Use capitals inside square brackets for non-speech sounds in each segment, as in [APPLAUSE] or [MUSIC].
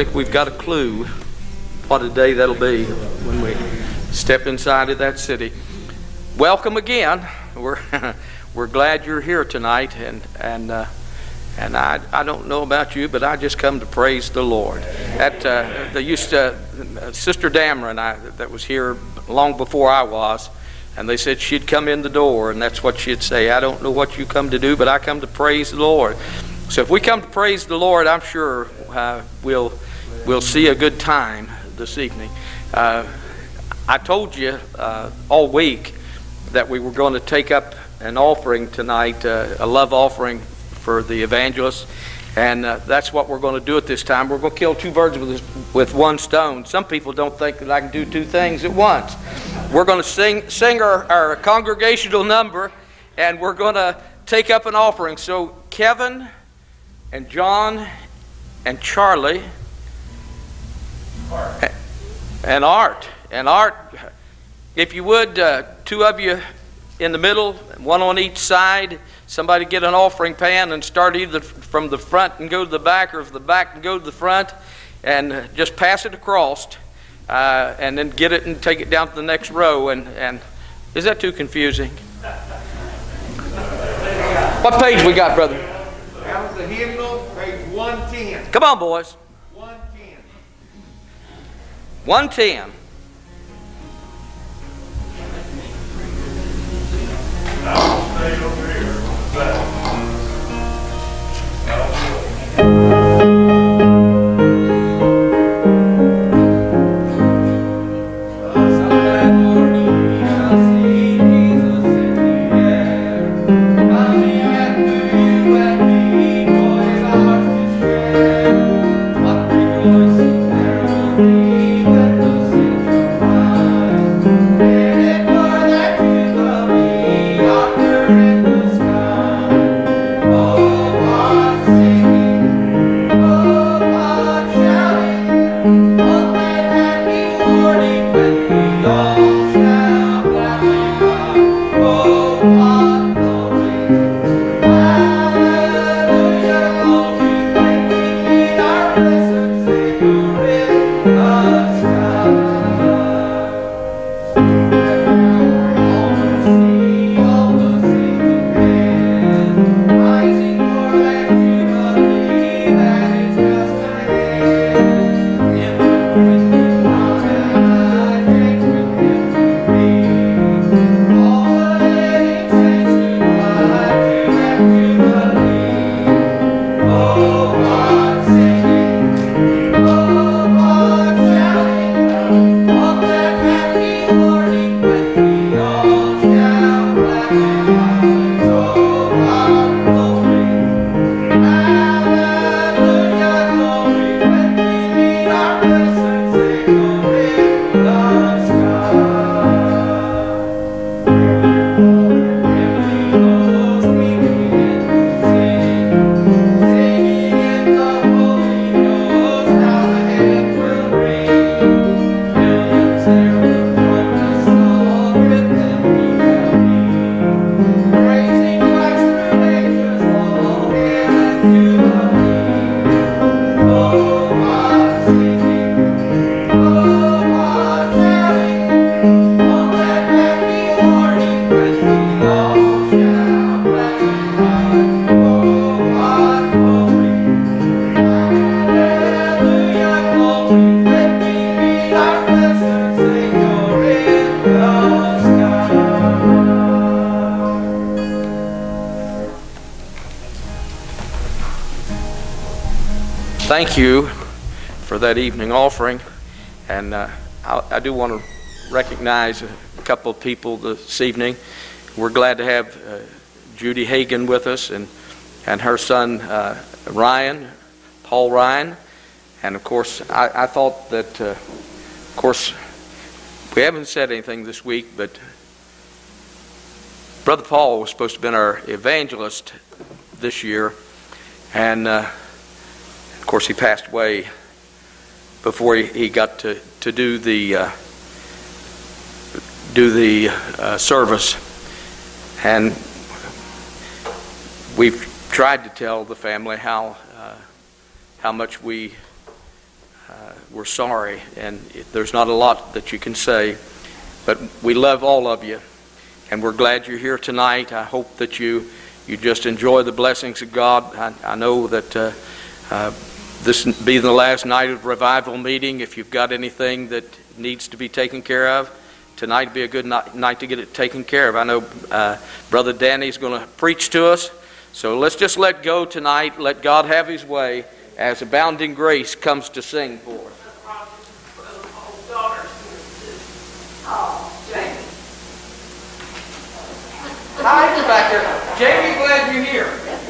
Think we've got a clue what a day that'll be when we step inside of that city. Welcome again. We're [LAUGHS] we're glad you're here tonight, and and uh, and I I don't know about you, but I just come to praise the Lord. That uh, they used to Sister Dameron, I that was here long before I was. And they said she'd come in the door, and that's what she'd say. I don't know what you come to do, but I come to praise the Lord. So if we come to praise the Lord, I'm sure uh, we'll we'll see a good time this evening. Uh, I told you uh, all week that we were going to take up an offering tonight, uh, a love offering for the evangelist. And uh, that's what we're going to do at this time. We're going to kill two birds with, with one stone. Some people don't think that I can do two things at once. We're going to sing, sing our, our congregational number, and we're going to take up an offering. So, Kevin and John and Charlie Art. and Art. And Art, if you would, uh, two of you in the middle, one on each side. Somebody get an offering pan and start either from the front and go to the back, or from the back and go to the front, and just pass it across, uh, and then get it and take it down to the next row. And, and is that too confusing? What page we got, brother? That was the hymnal, page 110. Come on, boys. 110. 110. I'll thank you for that evening offering. And uh, I, I, do want to recognize a couple of people this evening. We're glad to have uh, Judy Hagan with us and, and her son uh, Ryan, Paul Ryan. And of course, I, I thought that, uh, of course, we haven't said anything this week, but Brother Paul was supposed to have been our evangelist this year. And uh, course, he passed away before he, he got to, to do the uh, do the uh, service, and we've tried to tell the family how uh, how much we uh, we're sorry, and it- there's not a lot that you can say, but we love all of you, and we're glad you're here tonight. I hope that you, you just enjoy the blessings of God. I, I know that uh, uh, this be the last night of revival meeting. If you've got anything that needs to be taken care of, tonight would be a good night, night to get it taken care of. I know uh, Brother Danny's going to preach to us, so let's just let go tonight. Let God have His way as Abounding Grace comes to sing for us. Hi, back there. Jamie, glad you're here.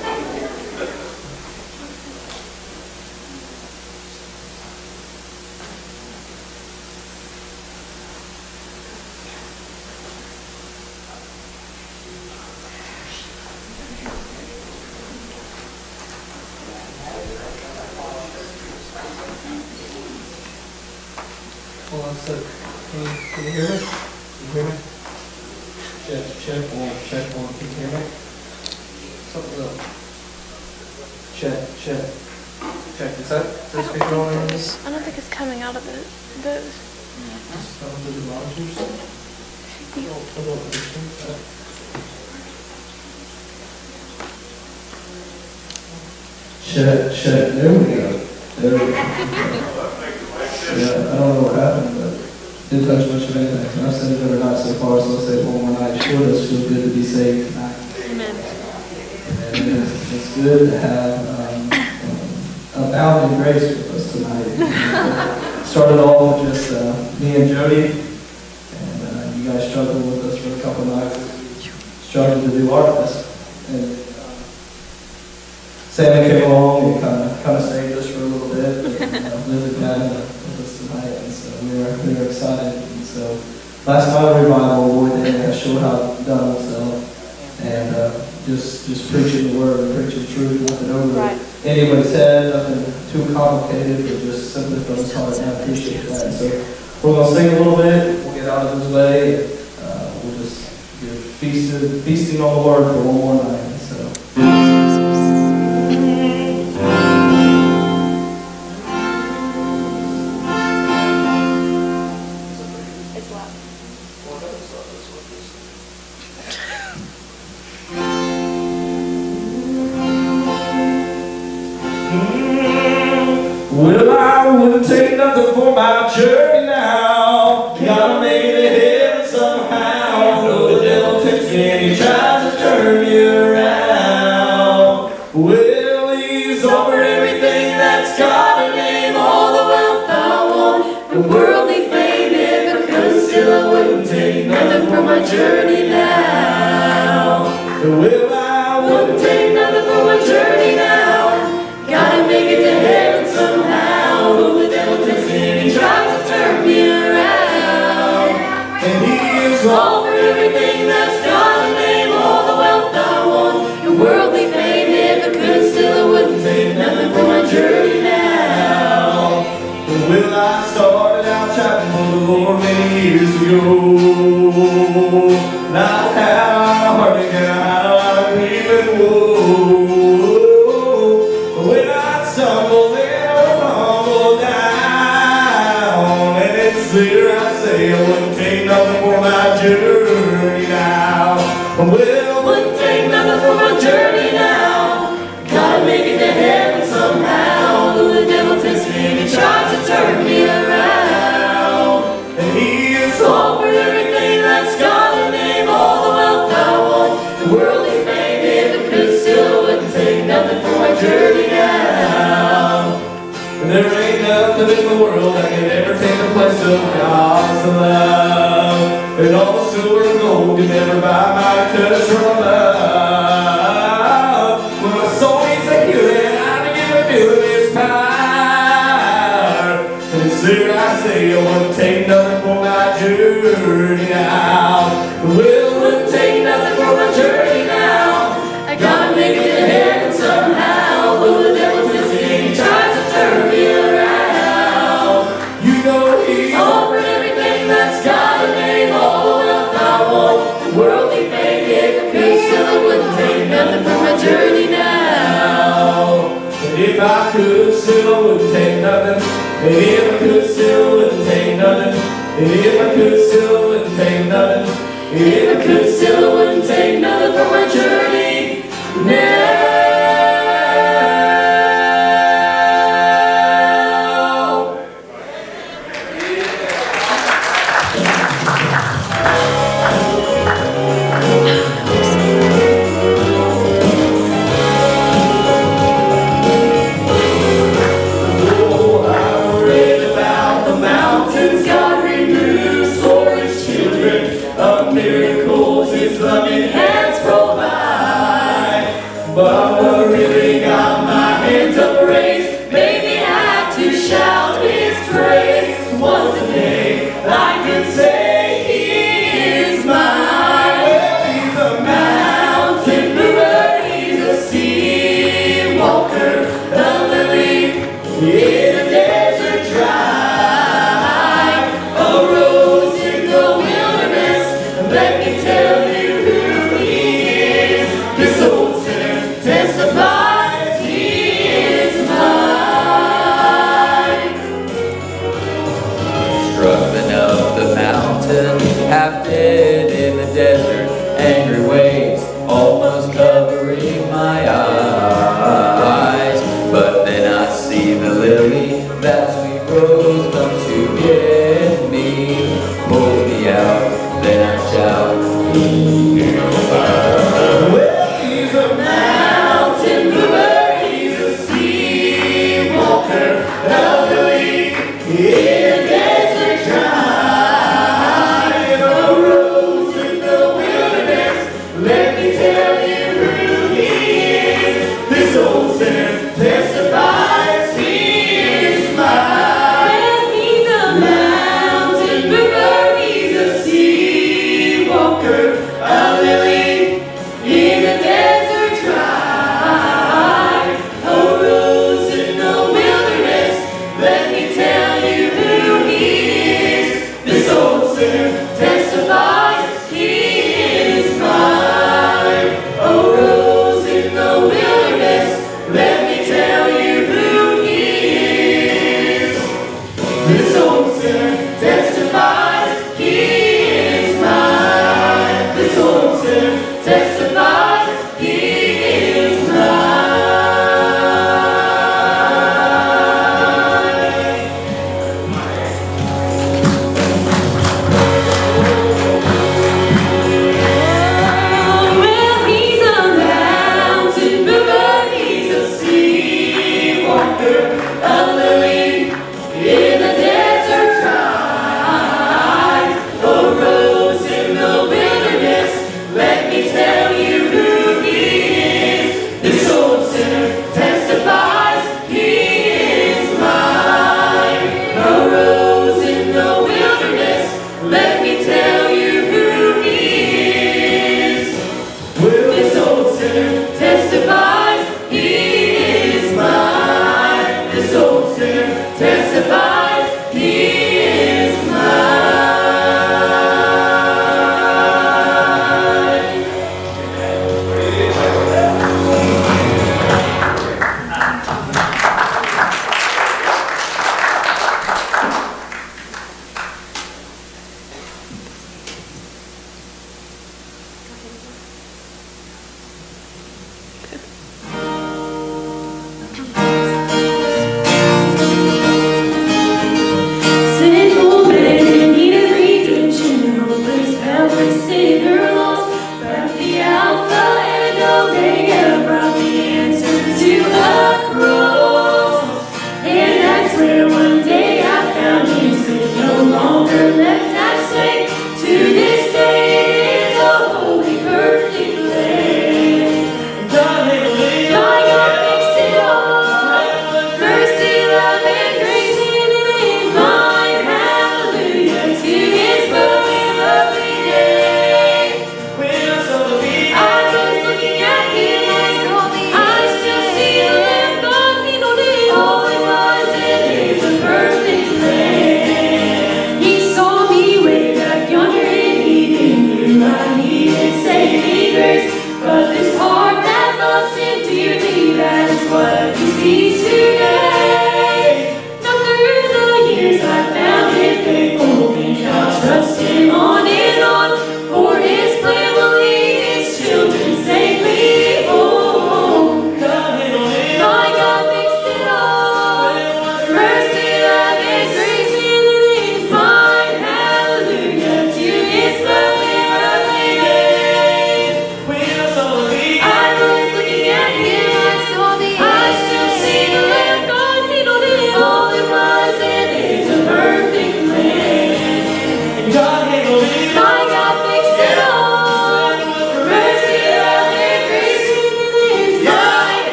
Hold on a sec. Can you, can you hear me? Can you hear me? Check, check, one, check, one. Can you hear me? Something's up. Check, check. Check, is that, is that speaker on I don't think it's coming out of the, those. this on the monitors? I don't, I don't understand. Check, check, there we go. There we go. Yeah, I don't know what happened, but didn't touch much of anything. I've said it every night so far, so I'll say it one more night. Sure does feel good to be saved tonight. Amen. And it's, it's good to have, um, um, abounding grace with us tonight. [LAUGHS] Started off with just, uh, me and Jody, and, uh, you guys struggled with us for a couple nights. Struggled to do our best. And, uh, Sammy came along and kind of, kind of saved us for a little bit, and, uh, really glad to with us tonight, and so we were, we were excited. And so, last night of revival, they had showed how done himself, and, uh, just, just preaching the word, preaching truth, nothing over Right. anybody's head, nothing too complicated, but just simply from his heart, and I appreciate that. So, we're gonna sing a little bit, we'll get out of his way, and, uh, we'll just, be feasted, feasting on the word for one more night, so. Journey now. Well, wouldn't take nothing for my journey now. Gotta make it to heaven somehow. Though the devil and he tries to turn me around. And he is all for everything that's got a name, all the wealth I want, the worldly fame. If I could, still wouldn't take nothing for my journey now. And there ain't nothing in the world that can ever take the place of God's love. And all the silver and gold can never buy my touch from love. When my soul needs a healing, I begin to feel His power. And there I say I wouldn't take nothing for my journey still wouldn't take nothing. Maybe if I could, still wouldn't take nothing. Maybe if I could, still wouldn't take nothing. Maybe if I could, still wouldn't take nothing for my church. half dead in the desert, angry waves almost covering my eyes.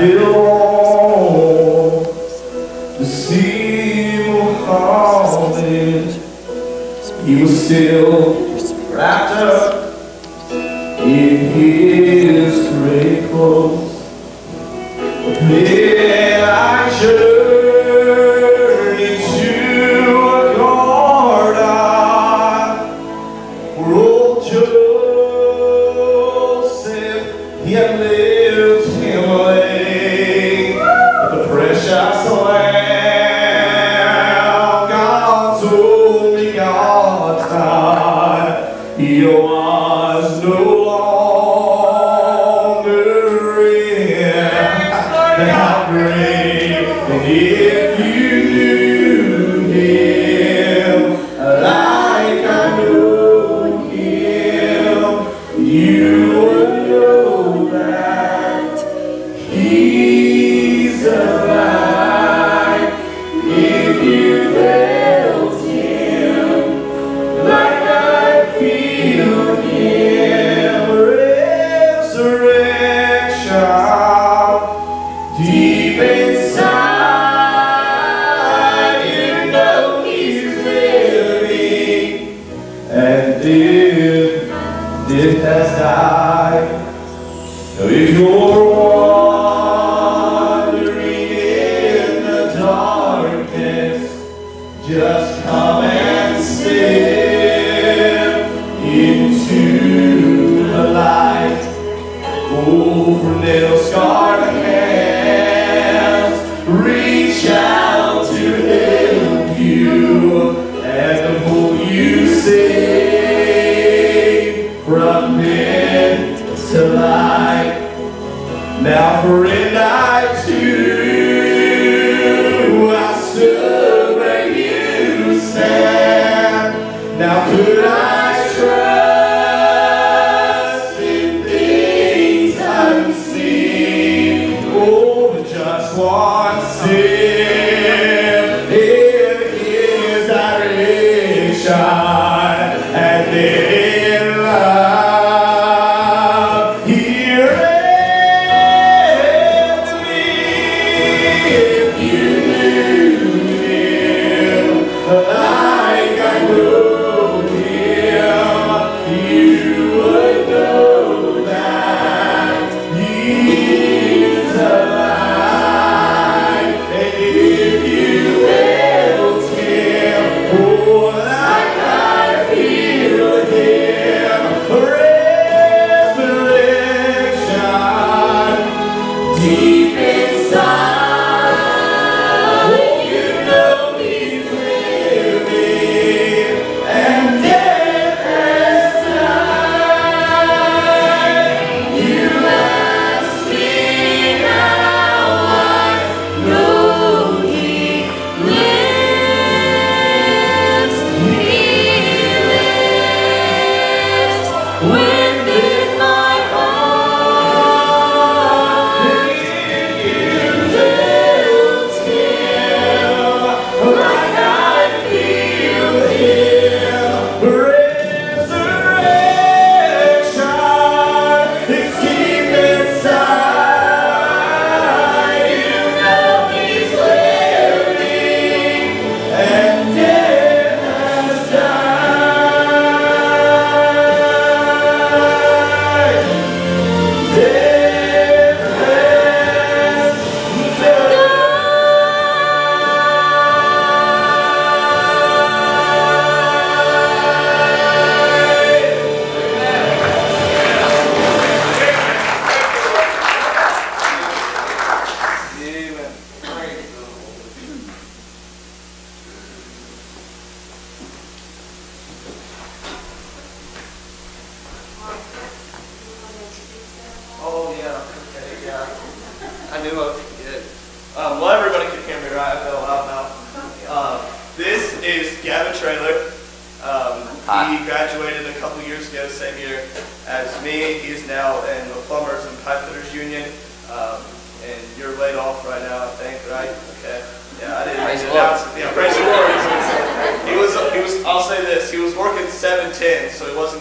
I traveled on the sea Muhammad. He was still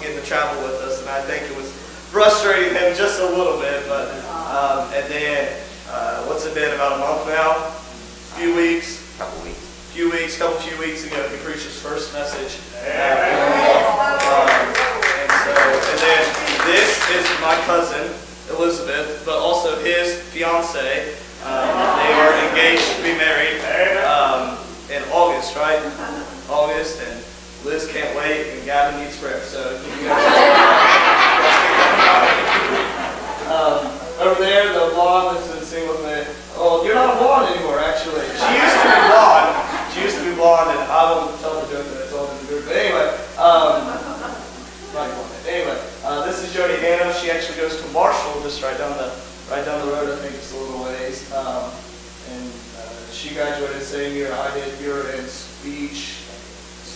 getting to travel with us, and I think it was frustrating him just a little bit, but, um, and then, uh, what's it been, about a month now? A few weeks, A Couple weeks. A few weeks, couple few weeks ago, he preached his first message. Um, and so, and then this is my cousin, Elizabeth, but also his fiance. Um, they are engaged to be married, um, in August, right? August, and Liz can't wait, and Gavin needs prayer, so you guys. [LAUGHS] Um, over there, the blonde that's been singing with me. Oh, you're not a blonde anymore, actually. She used to be blonde. She used to be blonde, and I won't tell the joke that I told her to do. But anyway, um. Anyway, uh, this is Jody Hanna. She actually goes to Marshall, just right down the right down the road. I think it's a little ways. Um, and uh, she graduated same year I did. You're in speech,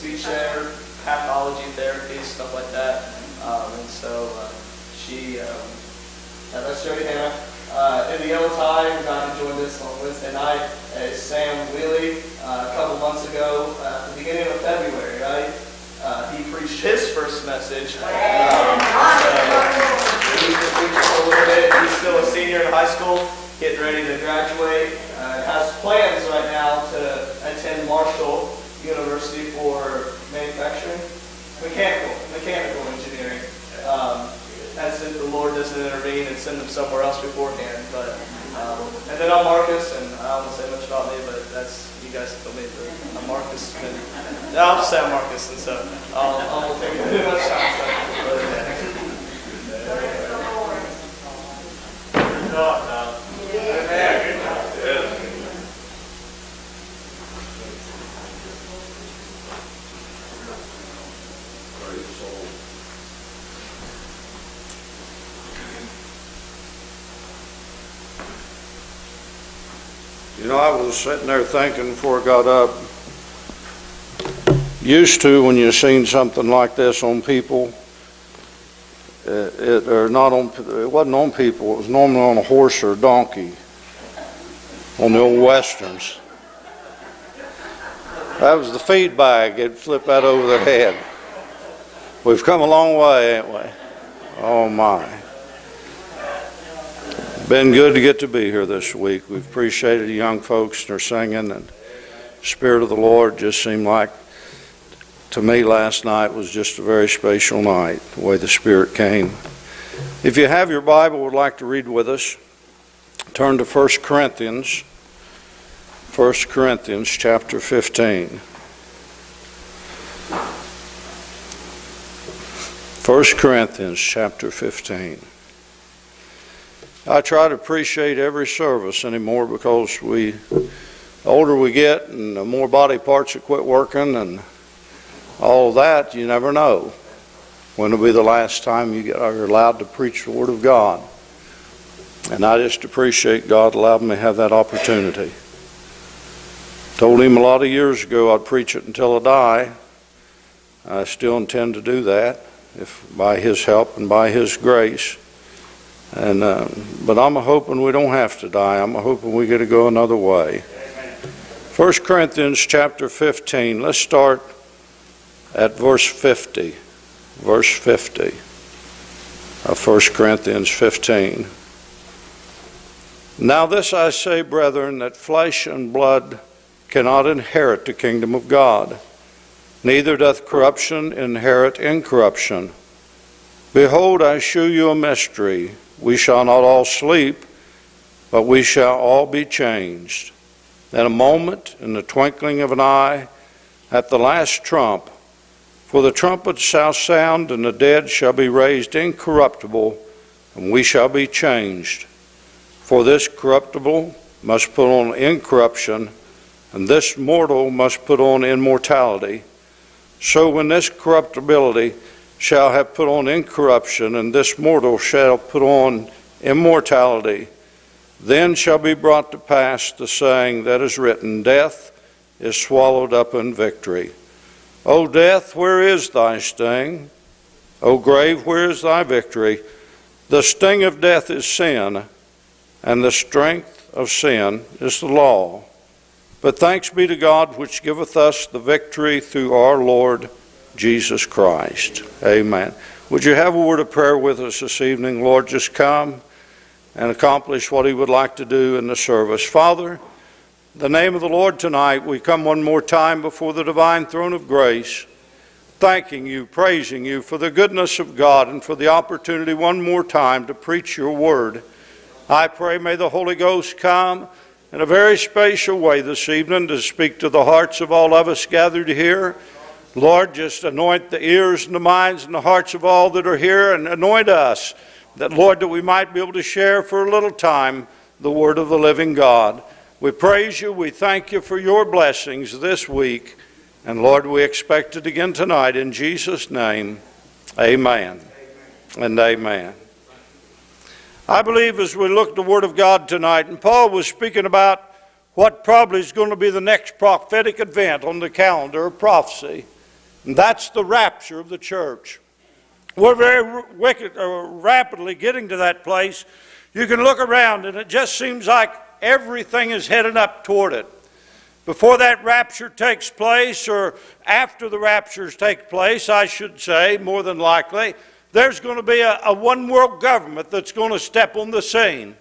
speech center, pathology therapy, stuff like that. Um, and so uh, she. Um, yeah, that's Jody Hannah. Uh, in the yellow tie, we got to join this on Wednesday night, is Sam Wheely. Uh, a couple months ago, uh, at the beginning of February, right? Uh, he preached his first message. Um, so he's preaching a little bit. He's still a senior in high school, getting ready to graduate. Uh, has plans right now to attend Marshall University mechanical, mechanical engineering. Um, as if the Lord doesn't intervene and send them somewhere else beforehand. But um, and then I'm Marcus, and I don't want to say much about me, but that's you guys tell me. But I'm Marcus. And, no, I'll just say I'm Marcus, and so I'll, I won't take too much time. So, but, yeah. Good job, now. Yeah, good job. Yeah. You know, I was sitting there thinking before I got up, used to when you seen something like this on people, it, it, or not on, it wasn't on people, it was normally on a horse or a donkey, on the old westerns. That was the feed bag, it'd flip that over their head. We've come a long way, ain't we? Oh my. Been good to get to be here this week. We've appreciated the young folks and their singing, and Spirit of the Lord just seemed like, to me, last night was just a very special night, the way the Spirit came. If you have your Bible, would like to read with us, turn to 1 Corinthians, 1 Corinthians chapter 15. 1 Corinthians chapter 15. I try to appreciate every service anymore because we, the older we get and the more body parts that quit working and all that, you never know when will be the last time you are allowed to preach the Word of God. And I just appreciate God allowed me to have that opportunity. Told him a lot of years ago I'd preach it until I die. I still intend to do that if by His help and by His grace. And uh, but I'm hoping we don't have to die. I'm hoping we get to go another way. 1 Corinthians chapter 15. Let's start at verse 50. Verse 50 of 1 Corinthians 15. Now this I say, brethren, that flesh and blood cannot inherit the kingdom of God, neither doth corruption inherit incorruption. Behold, I shew you a mystery. We shall not all sleep, but we shall all be changed. In a moment, in the twinkling of an eye, at the last trump, for the trumpet shall sound, and the dead shall be raised incorruptible, and we shall be changed. For this corruptible must put on incorruption, and this mortal must put on immortality. So when this corruptibility shall have put on incorruption, and this mortal shall put on immortality, then shall be brought to pass the saying that is written Death is swallowed up in victory. O death, where is thy sting? O grave, where is thy victory? The sting of death is sin, and the strength of sin is the law. But thanks be to God, which giveth us the victory through our Lord Jesus Christ. Amen. Would you have a word of prayer with us this evening? Lord, just come and accomplish what He would like to do in the service. Father, the name of the Lord tonight, we come one more time before the divine throne of grace, thanking you, praising you for the goodness of God and for the opportunity one more time to preach your word. I pray, may the Holy Ghost come in a very special way this evening to speak to the hearts of all of us gathered here. Lord, just anoint the ears and the minds and the hearts of all that are here and anoint us that, Lord, that we might be able to share for a little time the word of the living God. We praise you. We thank you for your blessings this week. And Lord, we expect it again tonight in Jesus' name. Amen. And amen. I believe as we look at the Word of God tonight, and Paul was speaking about what probably is going to be the next prophetic event on the calendar of prophecy, that's the rapture of the church. We're very wicked, uh, rapidly getting to that place. You can look around, and it just seems like everything is heading up toward it. Before that rapture takes place, or after the raptures take place, I should say, more than likely, there's going to be a, a one world government that's going to step on the scene.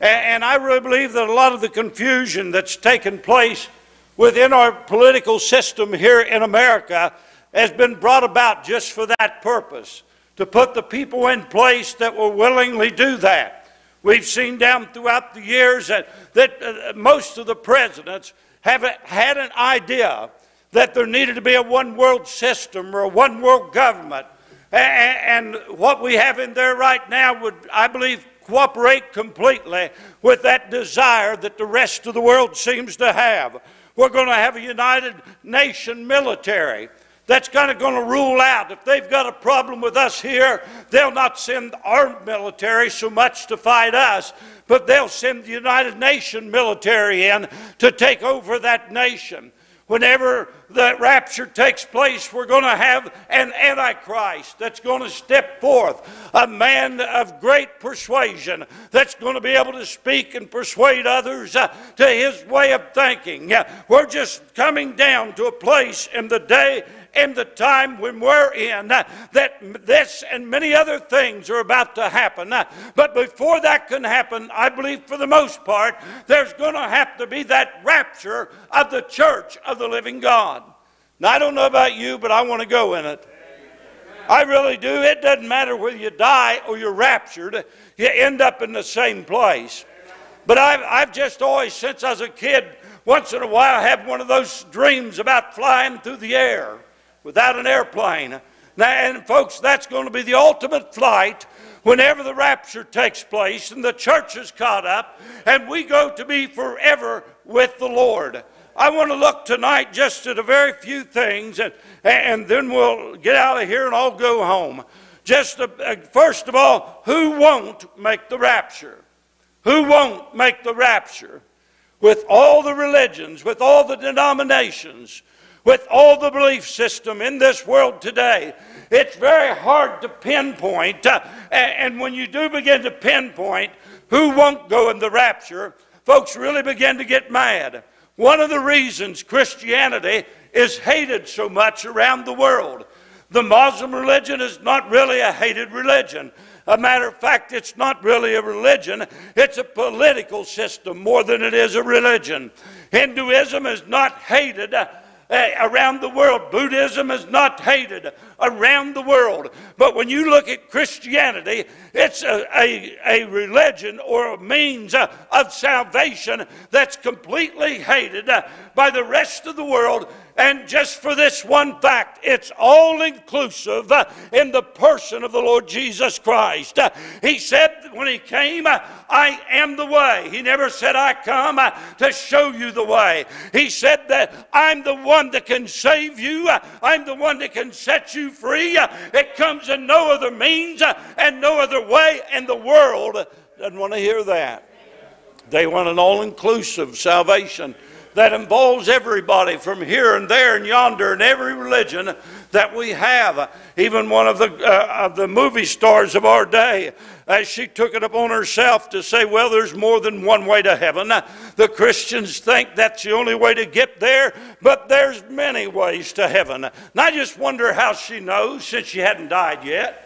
And, and I really believe that a lot of the confusion that's taken place within our political system here in America has been brought about just for that purpose to put the people in place that will willingly do that. We've seen down throughout the years that, that uh, most of the presidents have had an idea that there needed to be a one world system or a one world government. And, and what we have in there right now would, I believe, cooperate completely with that desire that the rest of the world seems to have. We're going to have a United Nation military that's kind of going to rule out. If they've got a problem with us here, they'll not send our military so much to fight us, but they'll send the United Nations military in to take over that nation. Whenever the rapture takes place, we're going to have an Antichrist that's going to step forth, a man of great persuasion that's going to be able to speak and persuade others uh, to his way of thinking. Uh, we're just coming down to a place in the day in the time when we're in uh, that this and many other things are about to happen. Uh, but before that can happen, I believe for the most part, there's going to have to be that rapture of the church of the living God. Now, I don't know about you, but I want to go in it. I really do. It doesn't matter whether you die or you're raptured, you end up in the same place. But I've, I've just always, since I was a kid, once in a while, have one of those dreams about flying through the air without an airplane. Now, and folks, that's going to be the ultimate flight whenever the rapture takes place and the church is caught up and we go to be forever with the Lord. I want to look tonight just at a very few things and, and then we'll get out of here and I'll go home. Just uh, first of all, who won't make the rapture? Who won't make the rapture? With all the religions, with all the denominations, with all the belief system in this world today, it's very hard to pinpoint. Uh, and when you do begin to pinpoint who won't go in the rapture, folks really begin to get mad. One of the reasons Christianity is hated so much around the world. The Muslim religion is not really a hated religion. A matter of fact, it's not really a religion, it's a political system more than it is a religion. Hinduism is not hated eh, around the world. Buddhism is not hated around the world. But when you look at Christianity, it's a, a, a religion or a means uh, of salvation that's completely hated uh, by the rest of the world. And just for this one fact, it's all inclusive uh, in the person of the Lord Jesus Christ. Uh, He said when He came, uh, I am the way. He never said, I come to show you the way. He said that I'm the one that can save you, I'm the one that can set you free. It comes in no other means and no other way, and the world doesn't want to hear that. They want an all inclusive salvation that involves everybody from here and there and yonder and every religion that we have. Even one of the, uh, of the movie stars of our day, as she took it upon herself to say, Well, there's more than one way to heaven. The Christians think that's the only way to get there, but there's many ways to heaven. And I just wonder how she knows since she hadn't died yet.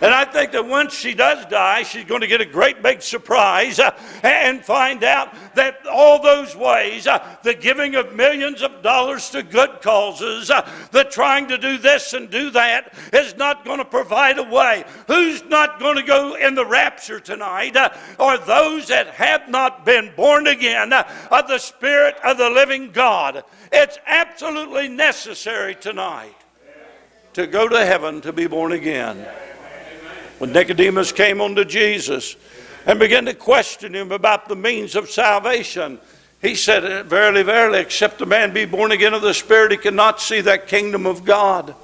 And I think that once she does die, she's going to get a great big surprise uh, and find out that all those ways, uh, the giving of millions of dollars to good causes, uh, the trying to do this and do that, is not going to provide a way. Who's not going to go in the rapture tonight are those that have not been born again of the Spirit of the living God. It's absolutely necessary tonight to go to heaven to be born again when Nicodemus came unto Jesus and began to question him about the means of salvation, he said, Verily, verily, except a man be born again of the Spirit, he cannot see that kingdom of God.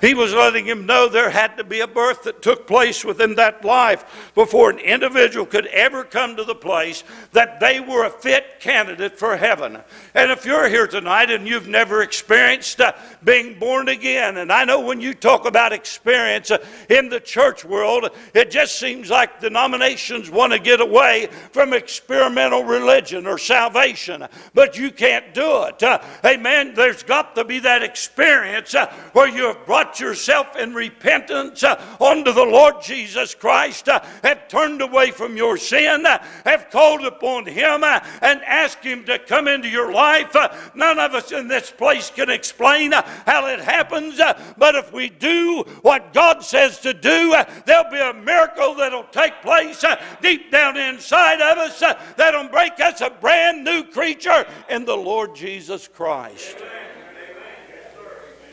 He was letting him know there had to be a birth that took place within that life before an individual could ever come to the place that they were a fit candidate for heaven. And if you're here tonight and you've never experienced uh, being born again, and I know when you talk about experience uh, in the church world, it just seems like denominations want to get away from experimental religion or salvation, but you can't do it. Uh, amen. There's got to be that experience uh, where you have brought yourself in repentance uh, unto the Lord Jesus Christ, uh, have turned away from your sin, uh, have called upon Him uh, and asked Him to come into your life. Uh, None of us in this place can explain uh, how it happens, uh, but if we do what God says to do, uh, there'll be a miracle that'll take place uh, deep down inside of us uh, that'll break us a brand new creature in the Lord Jesus Christ.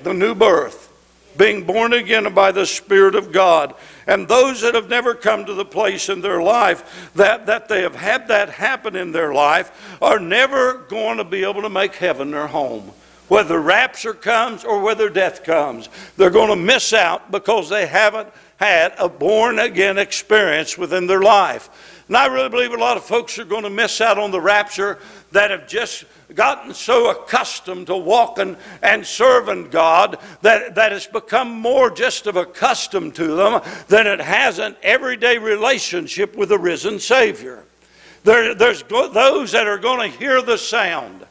The new birth being born again by the Spirit of God. And those that have never come to the place in their life that, that they have had that happen in their life are never going to be able to make heaven their home. Whether rapture comes or whether death comes, they're going to miss out because they haven't had a born again experience within their life. And I really believe a lot of folks are going to miss out on the rapture that have just gotten so accustomed to walking and serving God that, that it's become more just of a custom to them than it has an everyday relationship with the risen Savior. There, there's those that are going to hear the sound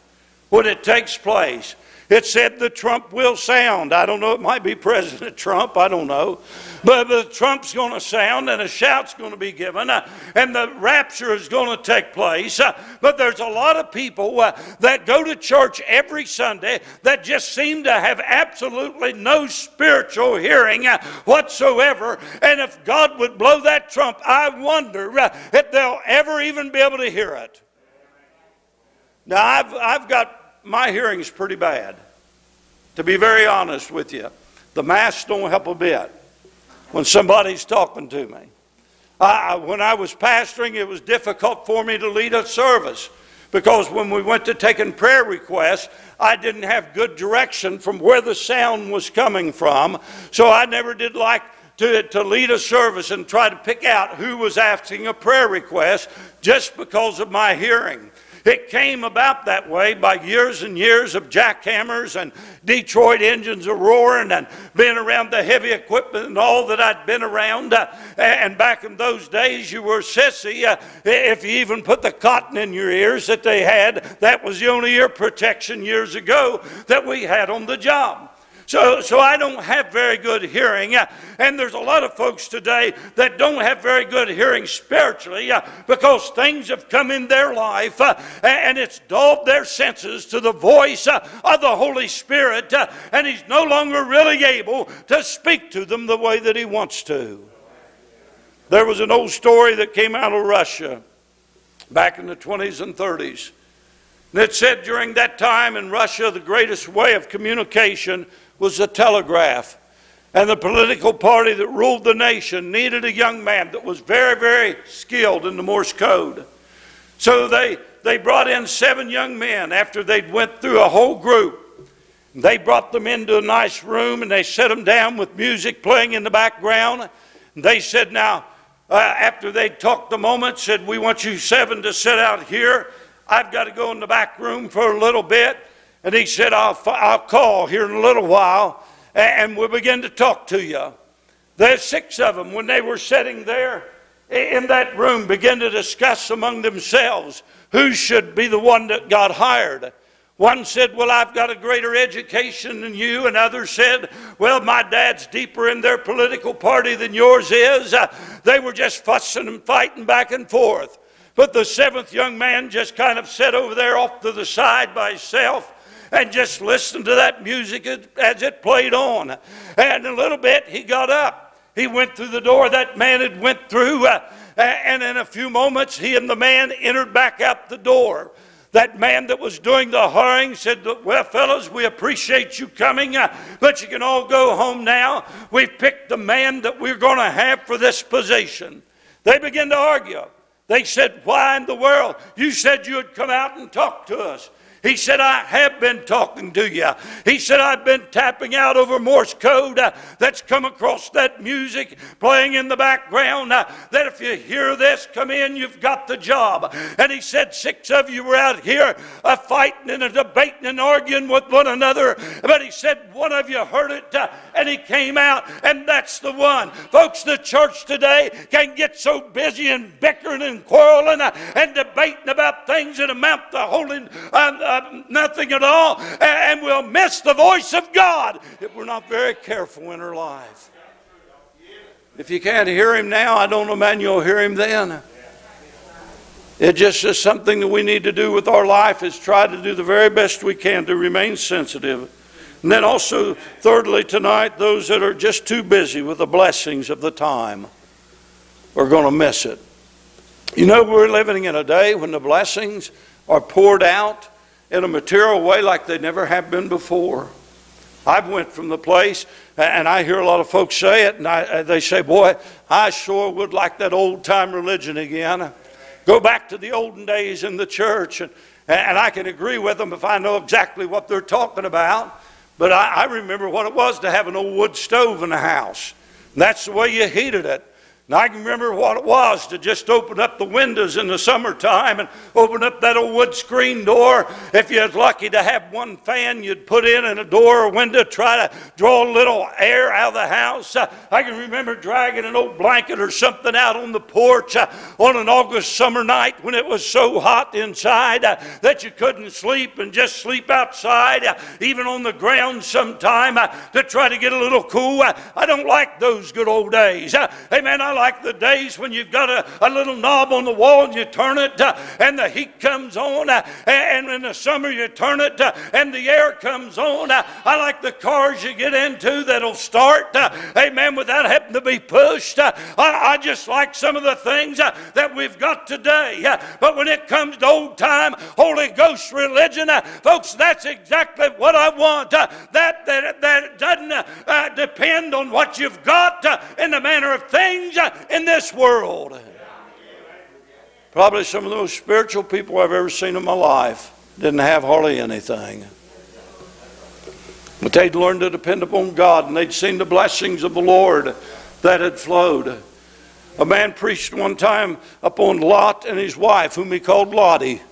when it takes place. It said the trump will sound. I don't know, it might be President Trump, I don't know. But the trump's going to sound and a shout's going to be given uh, and the rapture is going to take place. Uh, but there's a lot of people uh, that go to church every Sunday that just seem to have absolutely no spiritual hearing uh, whatsoever. And if God would blow that trump, I wonder uh, if they'll ever even be able to hear it. Now, I've, I've got my hearing is pretty bad. To be very honest with you, the masks don't help a bit when somebody's talking to me. I, when I was pastoring, it was difficult for me to lead a service because when we went to taking prayer requests, I didn't have good direction from where the sound was coming from. So I never did like to, to lead a service and try to pick out who was asking a prayer request just because of my hearing. It came about that way by years and years of jackhammers and Detroit engines a roaring and being around the heavy equipment and all that I'd been around. Uh, and back in those days, you were sissy. Uh, if you even put the cotton in your ears that they had, that was the only ear protection years ago that we had on the job. So, so I don't have very good hearing. And there's a lot of folks today that don't have very good hearing spiritually uh, because things have come in their life uh, and it's dulled their senses to the voice uh, of the Holy Spirit. And He's no longer really able to speak to them the way that He wants to. There was an old story that came out of Russia back in the 20s and 30s. And it said during that time in Russia, the greatest way of communication was the telegraph. And the political party that ruled the nation needed a young man that was very, very skilled in the Morse code. So they, they brought in seven young men after they'd went through a whole group. They brought them into a nice room and they set them down with music playing in the background. And they said, now, uh, after they'd talked a moment, said, we want you seven to sit out here. I've got to go in the back room for a little bit. And he said, I'll, I'll call here in a little while and we'll begin to talk to you. There's six of them, when they were sitting there in that room, began to discuss among themselves who should be the one that got hired. One said, Well, I've got a greater education than you. And others said, Well, my dad's deeper in their political party than yours is. Uh, they were just fussing and fighting back and forth. But the seventh young man just kind of sat over there off to the side by himself and just listened to that music as it played on. And a little bit, he got up. He went through the door that man had went through, uh, and in a few moments, he and the man entered back out the door. That man that was doing the hiring said, Well, fellas, we appreciate you coming, uh, but you can all go home now. We've picked the man that we're going to have for this position. They began to argue. They said, Why in the world? You said you would come out and talk to us. He said, I have been talking to you. He said, I've been tapping out over Morse code uh, that's come across that music playing in the background. Uh, that if you hear this, come in, you've got the job. And he said, Six of you were out here uh, fighting and debating and arguing with one another. But he said, One of you heard it uh, and he came out, and that's the one. Folks, the church today can get so busy and bickering and quarreling uh, and debating about things that amount to holding. Uh, uh, nothing at all, and we'll miss the voice of God if we're not very careful in our life. If you can't hear Him now, I don't imagine you'll hear Him then. It just is something that we need to do with our life is try to do the very best we can to remain sensitive. And then also, thirdly, tonight, those that are just too busy with the blessings of the time are going to miss it. You know, we're living in a day when the blessings are poured out in a material way like they never have been before. I've went from the place, and I hear a lot of folks say it, and I, uh, they say, "Boy, I sure would like that old time religion again. Go back to the olden days in the church." And, and I can agree with them if I know exactly what they're talking about. But I, I remember what it was to have an old wood stove in the house. And that's the way you heated it. And I can remember what it was to just open up the windows in the summertime and open up that old wood screen door. If you was lucky to have one fan you'd put in and a door or window, try to draw a little air out of the house. Uh, I can remember dragging an old blanket or something out on the porch uh, on an August summer night when it was so hot inside uh, that you couldn't sleep and just sleep outside, even on the ground sometime to try to get a little cool. I don't like those good old days. Uh, Amen. I like the days when you've got a, a little knob on the wall and you turn it uh, and the heat comes on. Uh, and in the summer you turn it uh, and the air comes on. Uh, I like the cars you get into that'll start, uh, amen, without having to be pushed. Uh, I, I just like some of the things that we've got today. But when it comes to old time Holy Ghost religion, folks, that's exactly what I want. That, that, that doesn't depend on what you've got in the manner of things in this world. Probably some of the most spiritual people I've ever seen in my life didn't have hardly anything. But they'd learned to depend upon God and they'd seen the blessings of the Lord that had flowed. A man preached one time upon Lot and his wife, whom he called Lottie.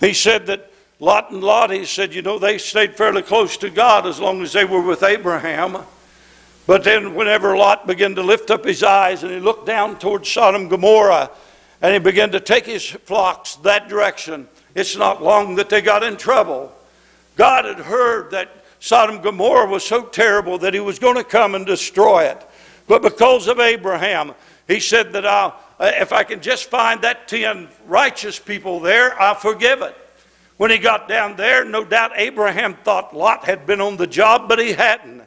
He said that Lot and Lottie said, you know, they stayed fairly close to God as long as they were with Abraham. But then, whenever Lot began to lift up his eyes and he looked down towards Sodom and Gomorrah and he began to take his flocks that direction, it's not long that they got in trouble. God had heard that Sodom and Gomorrah was so terrible that he was going to come and destroy it. But because of Abraham, he said that I'll, uh, if I can just find that 10 righteous people there, I'll forgive it. When he got down there, no doubt Abraham thought Lot had been on the job, but he hadn't.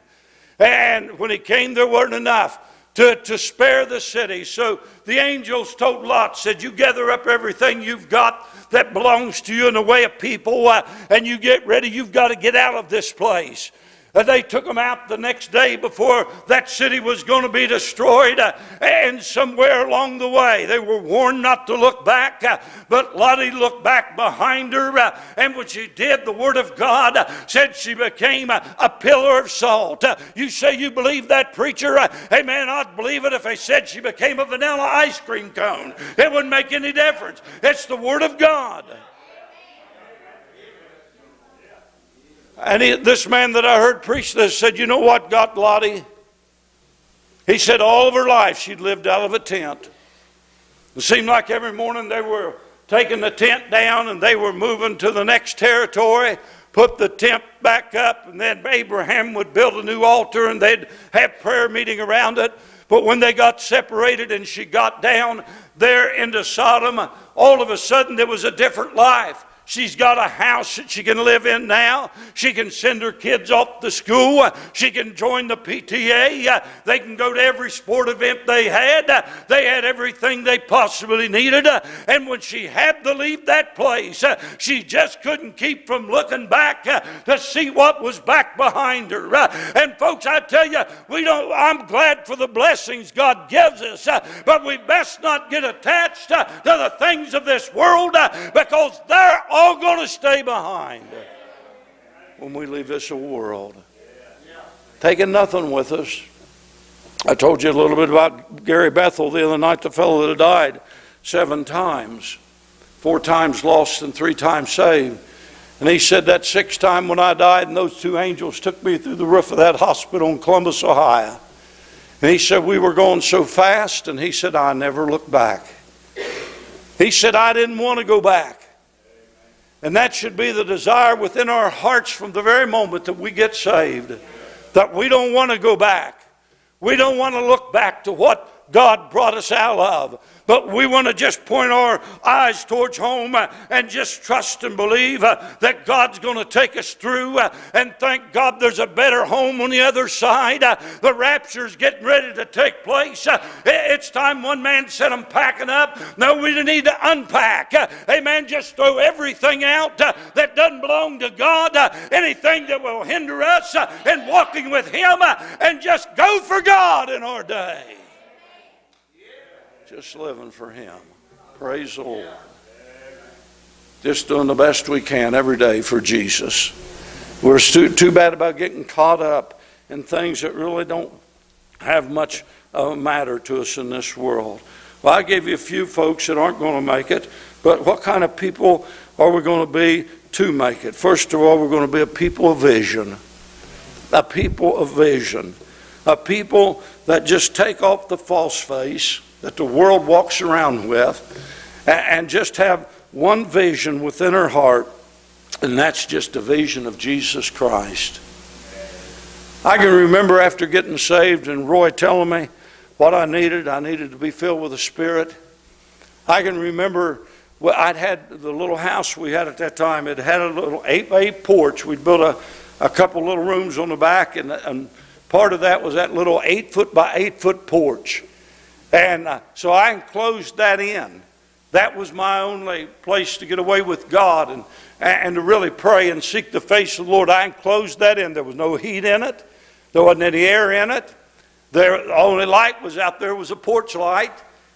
And when he came, there weren't enough to, to spare the city. So the angels told Lot, said, You gather up everything you've got that belongs to you in the way of people, uh, and you get ready. You've got to get out of this place. Uh, they took them out the next day before that city was going to be destroyed. And somewhere along the way, they were warned not to look back. But Lottie looked back behind her. And when she did, the Word of God said she became a, pillar of salt. You say you believe that, preacher? hey, man, I'd believe it if they said she became a vanilla ice cream cone. It wouldn't make any difference. It's the Word of God. And he, this man that I heard preach this said, You know what got Lottie? He said, All of her life she'd lived out of a tent. It seemed like every morning they were taking the tent down and they were moving to the next territory, put the tent back up, and then Abraham would build a new altar and they'd have prayer meeting around it. But when they got separated and she got down there into Sodom, all of a sudden there was a different life. She's got a house that she can live in now. She can send her kids off to school. She can join the PTA. They can go to every sport event they had. They had everything they possibly needed. And when she had to leave that place, she just couldn't keep from looking back to see what was back behind her. And folks, I tell you, we don't I'm glad for the blessings God gives us, but we best not get attached to the things of this world because they're all going to stay behind when we leave this world. Taking nothing with us. I told you a little bit about Gary Bethel the other night, the fellow that had died seven times, four times lost and three times saved. And he said that sixth time when I died, and those two angels took me through the roof of that hospital in Columbus, Ohio. And he said, We were going so fast, and he said, I never looked back. He said, I didn't want to go back. And that should be the desire within our hearts from the very moment that we get saved. That we don't want to go back. We don't want to look back to what God brought us out of. But we want to just point our eyes towards home uh, and just trust and believe uh, that God's going to take us through. Uh, and thank God there's a better home on the other side. Uh, the rapture's getting ready to take place. Uh, it's time one man said, I'm packing up. No, we need to unpack. Uh, amen. Just throw everything out that doesn't belong to God, anything that will hinder us in walking with Him, and just go for God in our day. Just living for Him. Praise the Lord. Just doing the best we can every day for Jesus. We're too, too bad about getting caught up in things that really don't have much of a matter to us in this world. Well, I gave you a few folks that aren't going to make it, but what kind of people are we going to be to make it? First of all, we're going to be a people of vision. A people of vision. A people that just take off the false face that the world walks around with and just have one vision within her heart, and that's just a vision of Jesus Christ. I can remember after getting saved and Roy telling me what I needed. I needed to be filled with the Spirit. I can remember well, I'd had the little house we had at that time. It had a little eight by eight porch. We'd built a, a couple little rooms on the back, and, and part of that was that little eight foot by eight foot porch. And uh, so I enclosed that in. That was my only place to get away with God and, and to really pray and seek the face of the Lord. I enclosed that in. There was no heat in it, there wasn't any air in it. The only light was out there was a porch light.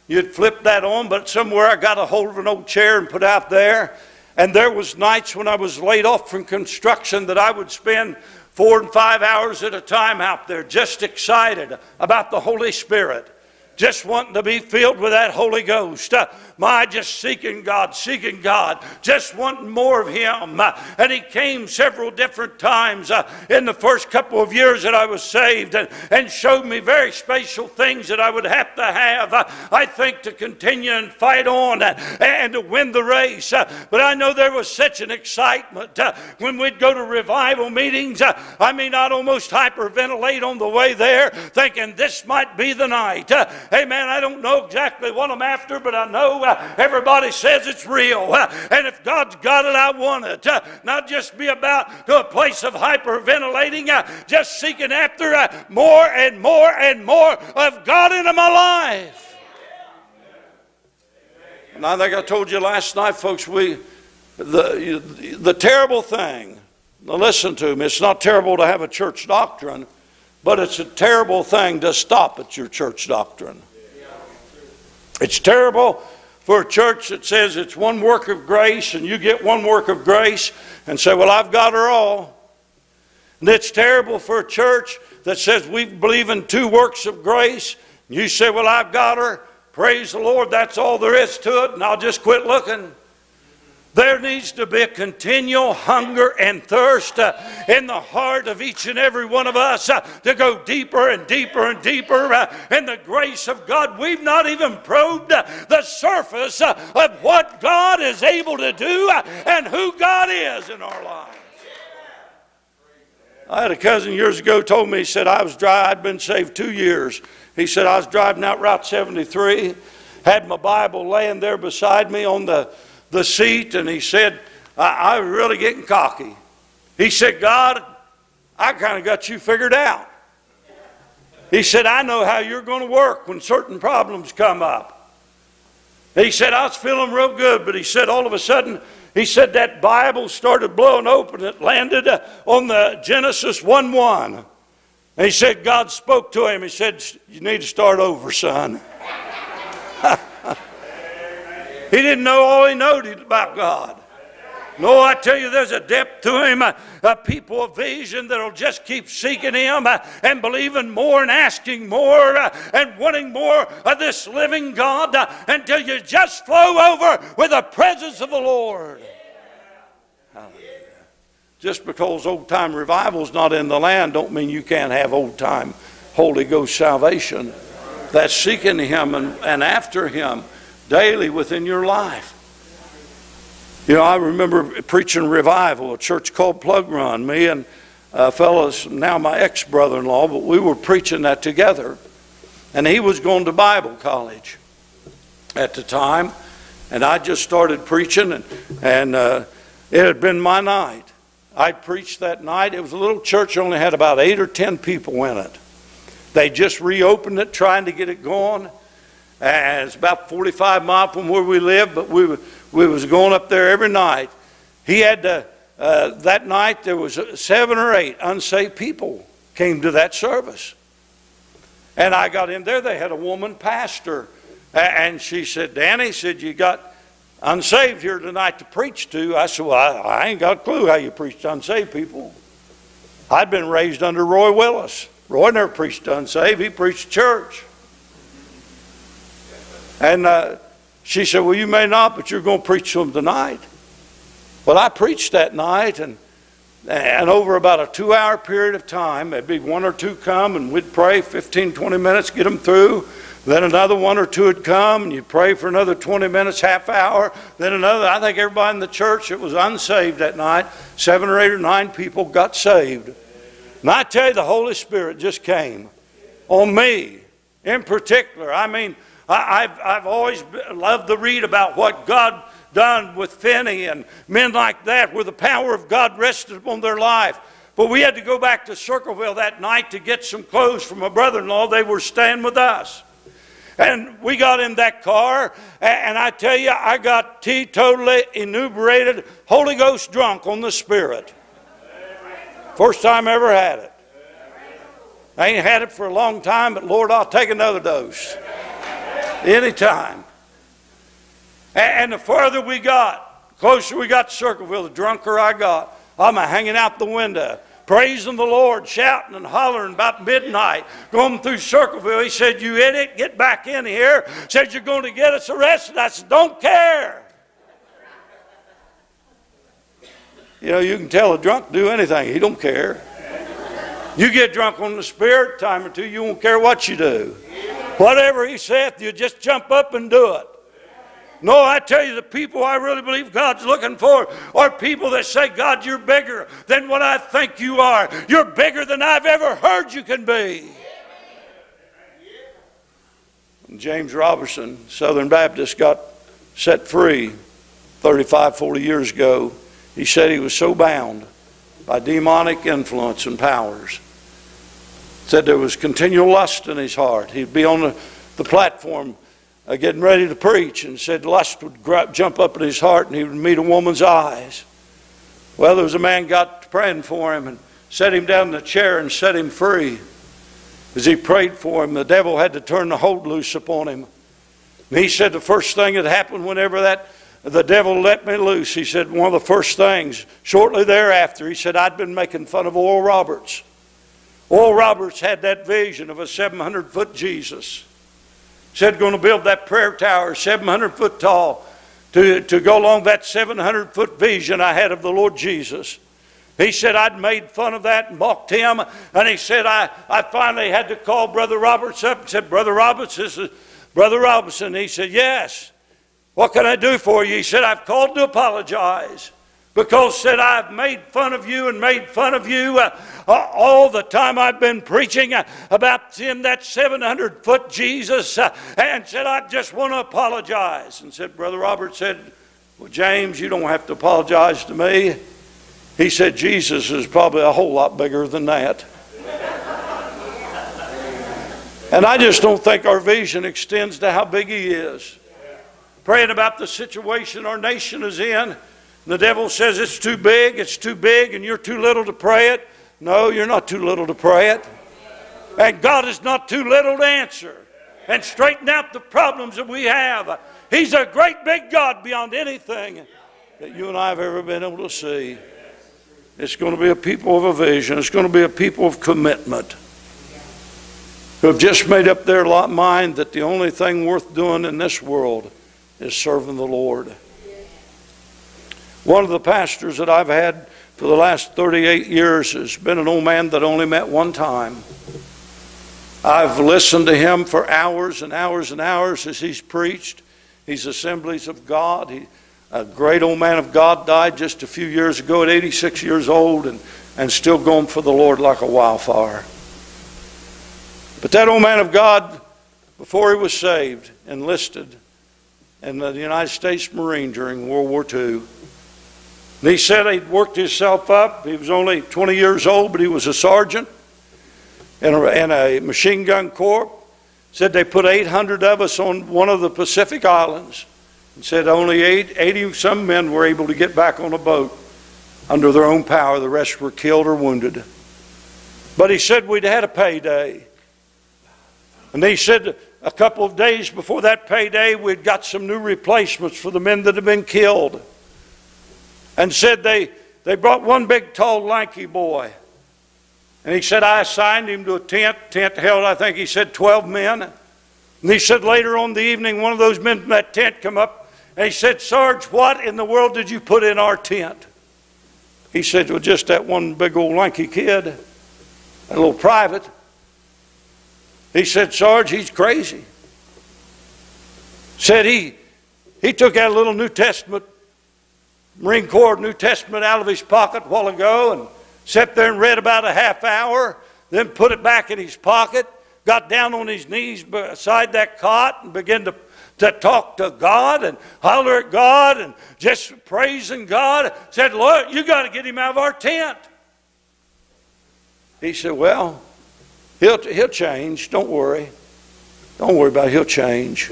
You'd flip that on, but somewhere I got a hold of an old chair and put out there. And there was nights when I was laid off from construction that I would spend four and five hours at a time out there, just excited about the Holy Spirit just wanting to be filled with that Holy Ghost. Uh, my, just seeking God, seeking God, just wanting more of Him. Uh, and He came several different times uh, in the first couple of years that I was saved and, and showed me very special things that I would have to have, uh, I think, to continue and fight on and, to win the race. Uh, but I know there was such an excitement uh, when we'd go to revival meetings. I mean, I'd almost hyperventilate on the way there, thinking this might be the night. Amen. I don't know exactly what I'm after, but I know uh, everybody says it's real. Uh, and if God's got it, I want it. Uh, not just be about to a place of hyperventilating, just seeking after more and more and more of God into my life. And I think I told you last night, folks, we the the terrible thing. Listen to me. It's not terrible to have a church doctrine. But it's a terrible thing to stop at your church doctrine. It's terrible for a church that says it's one work of grace and you get one work of grace and say, Well, I've got her all. And it's terrible for a church that says we believe in two works of grace. And you say, Well, I've got her. Praise the Lord, that's all there is to it, and I'll just quit looking. There needs to be a continual hunger and thirst uh, in the heart of each and every one of us uh, to go deeper and deeper and deeper uh, in the grace of God. We've not even probed the surface of what God is able to do and who God is in our lives. I had a cousin years ago told me, he said, I was dry, I'd been saved two years. He said, I was driving out Route 73, had my Bible laying there beside me on the the seat and he said, I, was really getting cocky. He said, God, I kind of got you figured out. He said, I know how you're going to work when certain problems come up. He said, I was feeling real good, but he said, all of a sudden, he said that Bible started blowing open. It landed uh, on the Genesis 1 1. And he said, God spoke to him. He said, You need to start over, son. [LAUGHS] He didn't know all he knew about God. No, I tell you, there's a depth to him. A, people of vision that'll just keep seeking him uh, and believing more and asking more uh, and wanting more of this living God uh, until you just flow over with the presence of the Lord. Just because old time revival's not in the land don't mean you can't have old time Holy Ghost salvation. That's seeking him and, and after him daily within your life. You know, I remember preaching revival, a church called Plug Run. Me and uh, fellows, now my ex brother in law, but we were preaching that together. And he was going to Bible college at the time. And I just started preaching, and, and uh, it had been my night. I preached that night. It was a little church, only had about eight or ten people in it. They just reopened it, trying to get it going. And it's about 45 miles from where we live, but we, we was going up there every night. He had to, uh, that night there was seven or eight unsaved people came to that service. And I got in there, they had a woman pastor. And she said, Danny said, you got unsaved here tonight to preach to. I said, well, I, I ain't got a clue how you preach to unsaved people. I'd been raised under Roy Willis. Roy never preached unsaved, he preached church. And uh, she said, Well, you may not, but you're going to preach to them tonight. Well, I preached that night, and, and over about a two hour period of time, maybe one or two come, and we'd pray 15, 20 minutes, get them through. Then another one or two would come, and you'd pray for another 20 minutes, half hour. Then another. I think everybody in the church that was unsaved that night, seven or eight or nine people got saved. And I tell you, the Holy Spirit just came on me in particular. I mean, I've, I've always loved to read about what God done with Finney and men like that, where the power of God rested upon their life. But we had to go back to Circleville that night to get some clothes from my brother in law. They were staying with us. And we got in that car, and I tell you, I got teetotally inebriated, Holy Ghost drunk on the Spirit. First time I ever had it. I ain't had it for a long time, but Lord, I'll take another dose. Anytime. And the further we got, closer we got to Circleville, the drunker I got. I'm hanging out the window praising the Lord, shouting and hollering about midnight, going through Circleville. He said, You idiot, get back in here. Said, You're going to get us arrested. I said, Don't care. You know, you can tell a drunk to do anything. He don't care. You get drunk on the spirit time or two, you won't care what you do. Whatever he saith, you just jump up and do it. No, I tell you, the people I really believe God's looking for are people that say, God, you're bigger than what I think you are. You're bigger than I've ever heard you can be. James Robertson, Southern Baptist, got set free 35, 40 years ago. He said he was so bound by demonic influence and powers. Said there was continual lust in his heart. He'd be on the, the platform uh, getting ready to preach and said lust would grab, jump up in his heart and he would meet a woman's eyes. Well, there was a man got praying for him and set him down in the chair and set him free. As he prayed for him, the devil had to turn the hold loose upon him. And he said the first thing that happened whenever that the devil let me loose, he said one of the first things, shortly thereafter, he said I'd been making fun of Oral Roberts. Oral Roberts had that vision of a 700 foot Jesus said going to build that prayer tower 700 foot tall to, to go along that 700 foot vision I had of the Lord Jesus. He said I'd made fun of that and mocked him. And he said I, I finally had to call Brother Roberts up and said, Brother Roberts, this is Brother Robison. He said, Yes. What can I do for you? He said, I've called to apologize because said I've made fun of you and made fun of you uh, uh, all the time I've been preaching uh, about him that 700 foot Jesus uh, and said I just want to apologize. And said brother Robert said well James you don't have to apologize to me. He said Jesus is probably a whole lot bigger than that. And I just don't think our vision extends to how big he is. Praying about the situation our nation is in the devil says it's too big, it's too big, and you're too little to pray it. No, you're not too little to pray it. And God is not too little to answer and straighten out the problems that we have. He's a great big God beyond anything that you and I have ever been able to see. It's going to be a people of a vision, it's going to be a people of commitment who have just made up their mind that the only thing worth doing in this world is serving the Lord. One of the pastors that I've had for the last 38 years has been an old man that only met one time. I've listened to him for hours and hours and hours as he's preached. He's Assemblies of God. He, a great old man of God died just a few years ago at 86 years old and, and still going for the Lord like a wildfire. But that old man of God, before he was saved, enlisted in the United States Marine during World War II. And he said he'd worked himself up. He was only 20 years old, but he was a sergeant in a, in a machine gun corps. Said they put 800 of us on one of the Pacific Islands. And said only eight, 80 some men were able to get back on a boat under their own power. The rest were killed or wounded. But he said we'd had a payday. And he said a couple of days before that payday, we'd got some new replacements for the men that had been killed and said they, they brought one big, tall, lanky boy. And he said, I assigned him to a tent. Tent held, I think he said, 12 men. And he said later on the evening, one of those men from that tent come up and he said, Sarge, what in the world did you put in our tent? He said, Well, just that one big old lanky kid, a little private. He said, Sarge, he's crazy. Said he, he took out a little New Testament Marine Corps New Testament out of his pocket a while ago and sat there and read about a half hour, then put it back in his pocket, got down on his knees beside that cot and began to, to talk to God and holler at God and just praising God. Said, Lord, you got to get him out of our tent. He said, Well, he'll, he'll change. Don't worry. Don't worry about it. He'll change.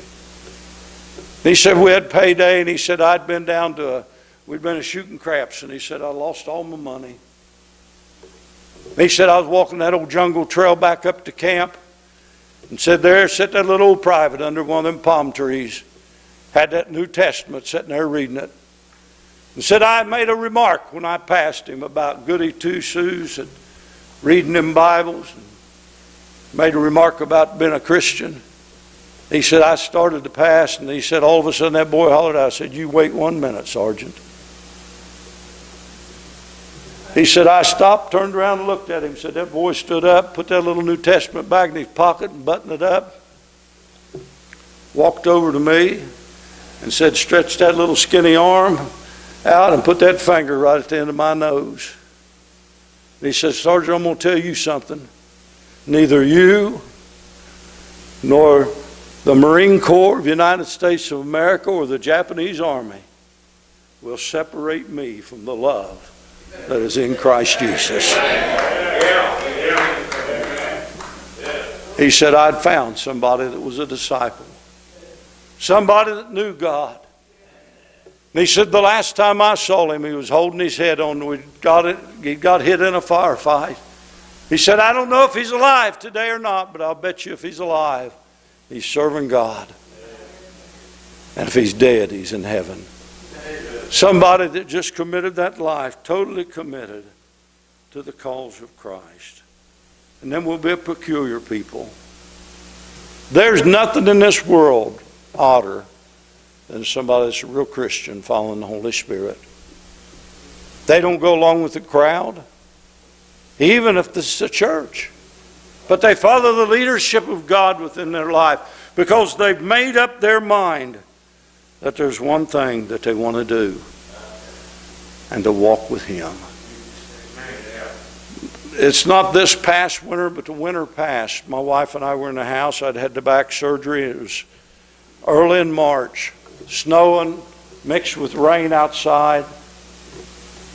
He said, We had payday, and he said, I'd been down to a We'd been a shooting craps, and he said, I lost all my money. He said, I was walking that old jungle trail back up to camp, and said, There sat that little old private under one of them palm trees, had that New Testament sitting there reading it. And said, I made a remark when I passed him about goody two shoes and reading them Bibles, and made a remark about being a Christian. He said, I started to pass, and he said, all of a sudden that boy hollered I said, You wait one minute, Sergeant. He said, I stopped, turned around, and looked at him. Said, That boy stood up, put that little New Testament bag in his pocket, and buttoned it up. Walked over to me and said, Stretch that little skinny arm out and put that finger right at the end of my nose. And he said, Sergeant, I'm going to tell you something. Neither you nor the Marine Corps of the United States of America or the Japanese Army will separate me from the love that is in Christ Jesus. He said, I'd found somebody that was a disciple, somebody that knew God. And he said, the last time I saw him, he was holding his head on, we got it, he got hit in a firefight. He said, I don't know if he's alive today or not, but I'll bet you if he's alive, he's serving God. And if he's dead, he's in heaven. Somebody that just committed that life, totally committed to the cause of Christ. And then we'll be a peculiar people. There's nothing in this world odder than somebody that's a real Christian following the Holy Spirit. They don't go along with the crowd, even if this is a church. But they follow the leadership of God within their life because they've made up their mind that there's one thing that they want to do and to walk with Him. It's not this past winter, but the winter past. My wife and I were in the house. I'd had the back surgery. It was early in March, snowing, mixed with rain outside.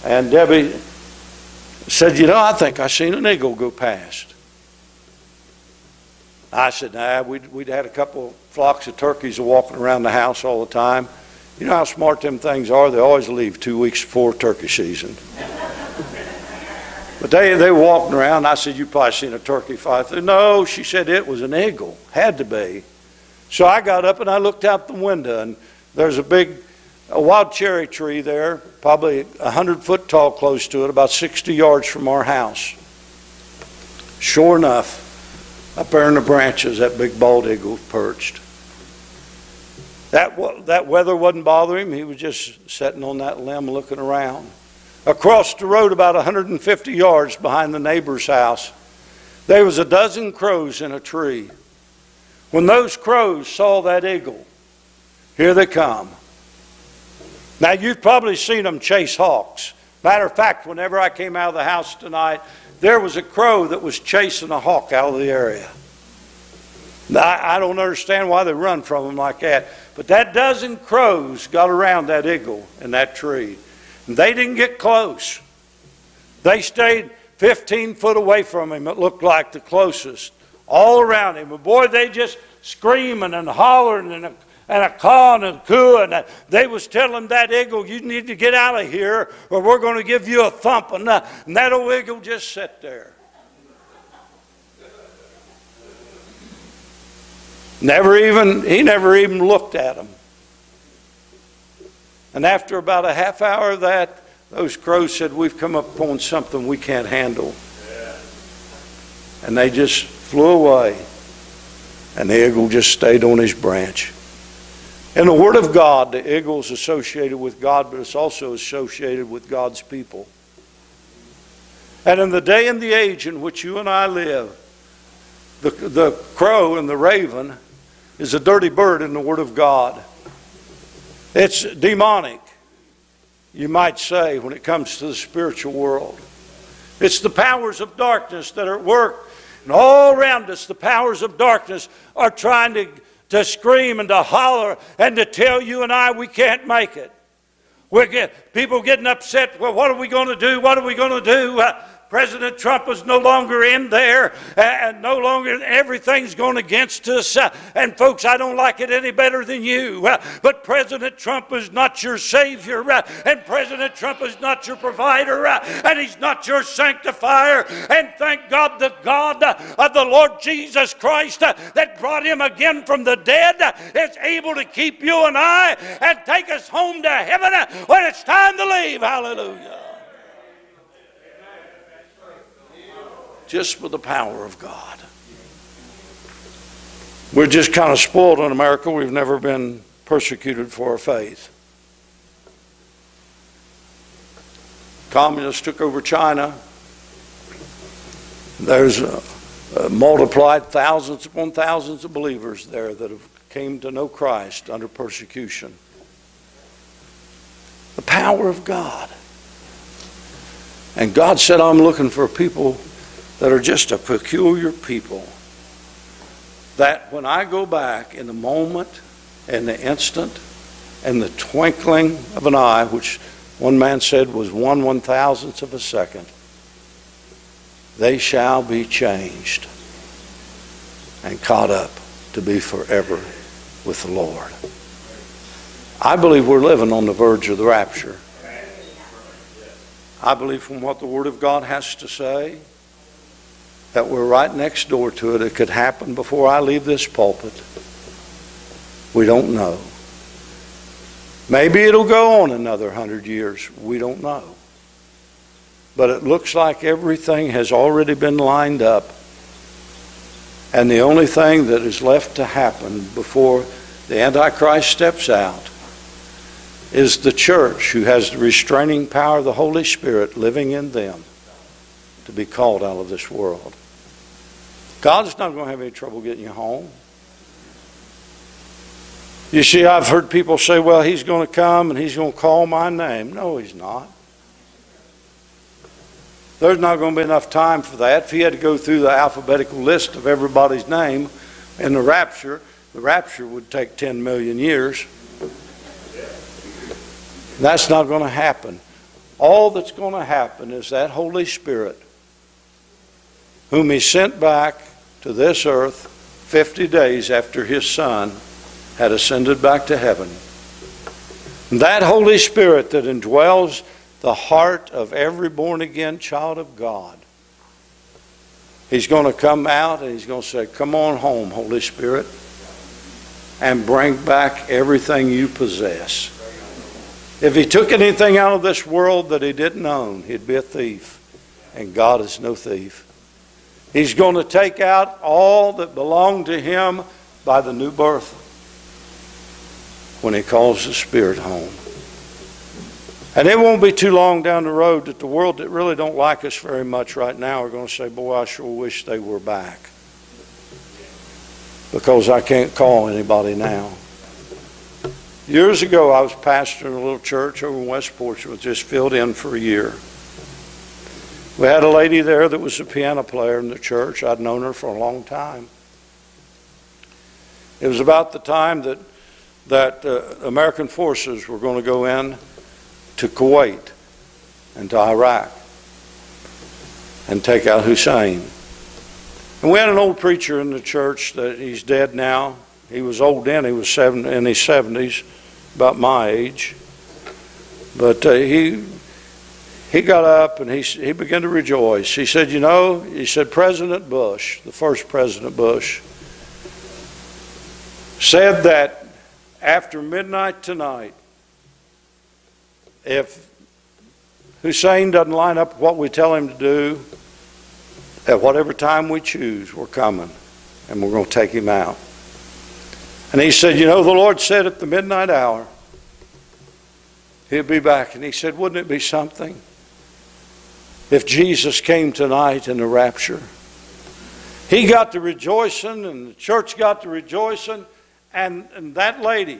And Debbie said, You know, I think I seen an eagle go past. I said, Nah, we'd, we'd had a couple flocks of turkeys are walking around the house all the time. You know how smart them things are? They always leave two weeks before turkey season. But they, they were walking around. I said, You probably seen a turkey fight. Said, no, she said it was an eagle. Had to be. So I got up and I looked out the window, and there's a big a wild cherry tree there, probably 100 foot tall, close to it, about 60 yards from our house. Sure enough, up there in the branches, that big bald eagle perched. That, that weather wasn't bothering him. He was just sitting on that limb looking around. Across the road, about 150 yards behind the neighbor's house, there was a dozen crows in a tree. When those crows saw that eagle, here they come. Now, you've probably seen them chase hawks. Matter of fact, whenever I came out of the house tonight, there was a crow that was chasing a hawk out of the area. I, I don't understand why they run from them like that. But that dozen crows got around that eagle in that tree. And they didn't get close. They stayed 15 foot away from him, it looked like the closest, all around him. But boy, they just screaming and hollering and a, and a cawing and cooing. They was telling that eagle, you need to get out of here or we're going to give you a thump. And that, and that old eagle just sat there. Never even, he never even looked at them. And after about a half hour of that, those crows said, We've come upon something we can't handle. And they just flew away. And the eagle just stayed on his branch. In the Word of God, the eagle is associated with God, but it's also associated with God's people. And in the day and the age in which you and I live, the, the crow and the raven is a dirty bird in the Word of God. It's demonic, you might say, when it comes to the spiritual world. It's the powers of darkness that are at work. And all around us, the powers of darkness are trying to, to scream and to holler and to tell you and I we can't make it. We're get, people getting upset. Well, what are we going to do? What are we going to do? Uh, President Trump is no longer in there, and no longer everything's going against us. Uh, and folks, I don't like it any better than you. Uh, but President Trump is not your Savior, uh, and President Trump is not your provider, and he's not your sanctifier. And thank God, the God of the Lord Jesus Christ that brought him again from the dead is able to keep you and I and take us home to heaven when it's time to leave. Hallelujah. Just with the power of God. We're just kind of spoiled in America. We've never been persecuted for our faith. Communists took over China. There's uh, uh, multiplied thousands upon thousands of believers there that have came to know Christ under persecution. The power of God. And God said, I'm looking for people that are just a peculiar people. That when I go back in the moment, and the instant, and the twinkling of an eye, which one man said was one one thousandth of a second, they shall be changed and caught up to be forever with the Lord. I believe we're living on the verge of the rapture. I believe from what the Word of God has to say that we're right next door to it. It could happen before I leave this pulpit. We don't know. Maybe it'll go on another hundred years. We don't know. But it looks like everything has already been lined up. And the only thing that is left to happen before the Antichrist steps out is the church who has the restraining power of the Holy Spirit living in them to be called out of this world. God's not going to have any trouble getting you home. You see, I've heard people say, well, he's going to come and he's going to call my name. No, he's not. There's not going to be enough time for that. If he had to go through the alphabetical list of everybody's name in the rapture, the rapture would take 10 million years. That's not going to happen. All that's going to happen is that Holy Spirit, whom He sent back to this earth 50 days after His Son had ascended back to heaven. That Holy Spirit that indwells the heart of every born again child of God. He's going to come out and he's going to say, Come on home, Holy Spirit, and bring back everything you possess. If he took anything out of this world that he didn't own, he'd be a thief. And God is no thief. He's going to take out all that belonged to him by the new birth when he calls the Spirit home. And it won't be too long down the road that the world that really don't like us very much right now are going to say, Boy, I sure wish they were back. Because I can't call anybody now. Years ago, I was pastoring a little church over in Westport that was just filled in for a year. We had a lady there that was a piano player in the church. I'd known her for a long time. It was about the time that that uh, American forces were going to go in to Kuwait and to Iraq and take out Hussein. And we had an old preacher in the church that he's dead now. He was old then, he was seven, in his 70s about my age. But uh, he he got up and he he began to rejoice. He said, "You know," he said, President Bush, the first President Bush, said that after midnight tonight, if Hussein doesn't line up what we tell him to do, at whatever time we choose, we're coming and we're going to take him out. And he said, You know, the Lord said at the midnight hour, He'll be back. And he said, Wouldn't it be something if Jesus came tonight in the rapture? He got to rejoicing, and the church got to rejoicing, and, and that lady,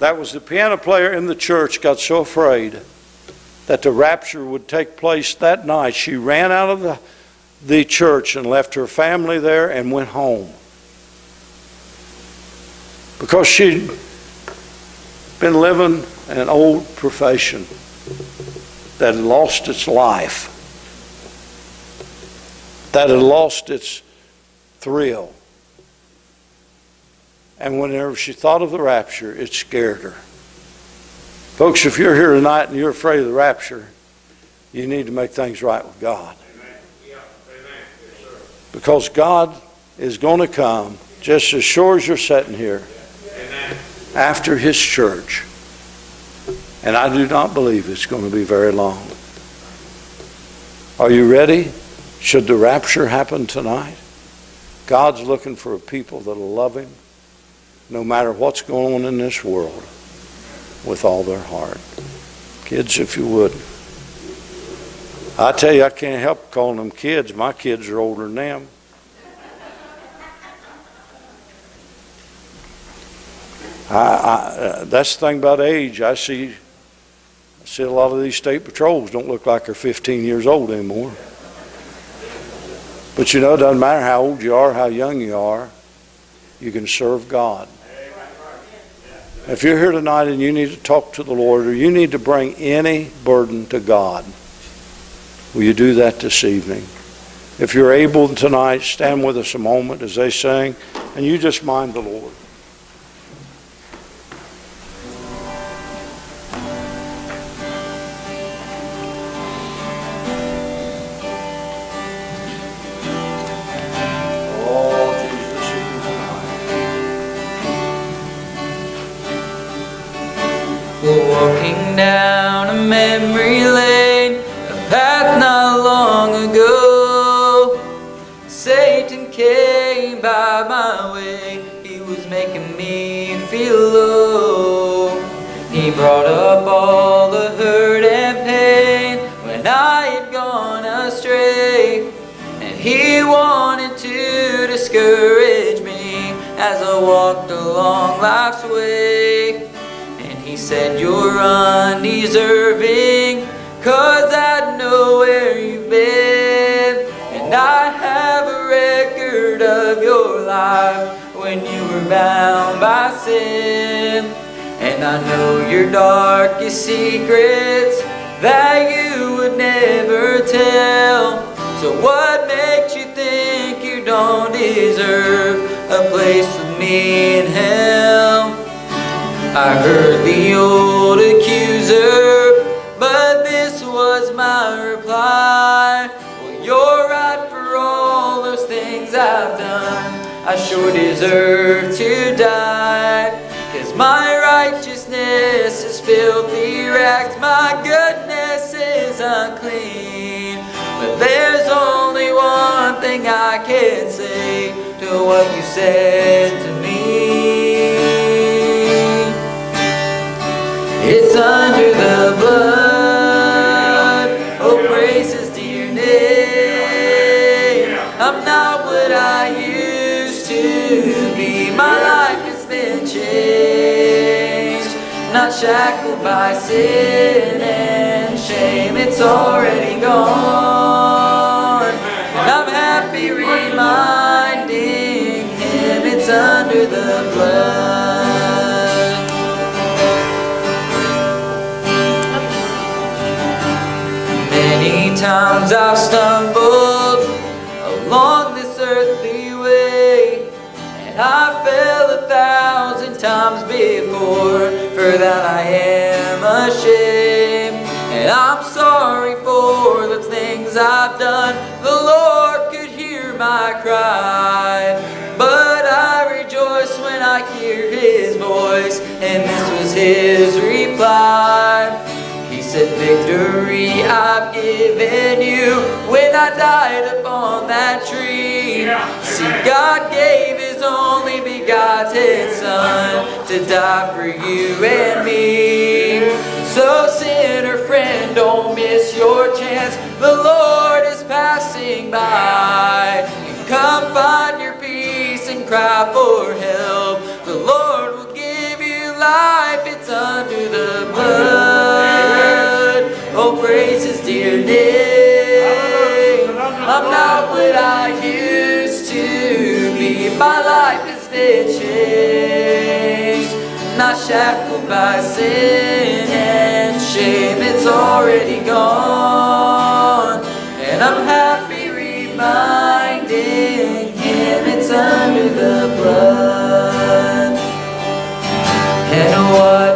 that was the piano player in the church, got so afraid that the rapture would take place that night. She ran out of the, the church and left her family there and went home because she'd been living an old profession that had lost its life, that had lost its thrill. And whenever she thought of the rapture, it scared her. Folks, if you're here tonight and you're afraid of the rapture, you need to make things right with God. Because God is going to come just as sure as you're sitting here after his church. And I do not believe it's going to be very long. Are you ready? Should the rapture happen tonight? God's looking for a people that'll love Him no matter what's going on in this world with all their heart. Kids, if you would. I tell you, I can't help calling them kids. My kids are older than them. I, I, uh, that's the thing about age. I see, see a lot of these state patrols don't look like they're 15 years old anymore. But you know, it doesn't matter how old you are, how young you are, you can serve God. If you're here tonight and you need to talk to the Lord or you need to bring any burden to God, will you do that this evening? If you're able tonight, stand with us a moment as they sing, and you just mind the Lord. Walked along life's way. And he said, You're undeserving, cause I know where you've been. And I have a record of your life when you were bound by sin. And I know your darkest secrets that you would never tell. So what makes you think you don't deserve a place in hell? I heard the old accuser, but this was my reply. Well, you're right for all those things I've done. I sure deserve to die. Cause my righteousness is filthy rags, my goodness is unclean. But there's only one thing I can say to what you said to me. It's under the blood. Oh, praise His dear name. I'm not what I used to be. My life has been changed. Not shackled by sin and shame. It's already gone. I'm happy it's under the blood. Many times I've stumbled along this earthly way, and I fell a thousand times before. For that I am ashamed, and I'm sorry for the things I've done. The Lord could hear my cry, voice, and this was His reply. He said, Victory I've given you when I died upon that tree. See, God gave His only begotten Son to die for you and me. So, sinner friend, don't miss your chance. The Lord is passing by. Come find your peace and cry for help. Life. It's under the blood. Oh, praise His dear name. I'm not what I used to be. My life has been changed. Not shackled by sin and shame. It's already gone. And I'm happy reminding Him it's under the blood. And what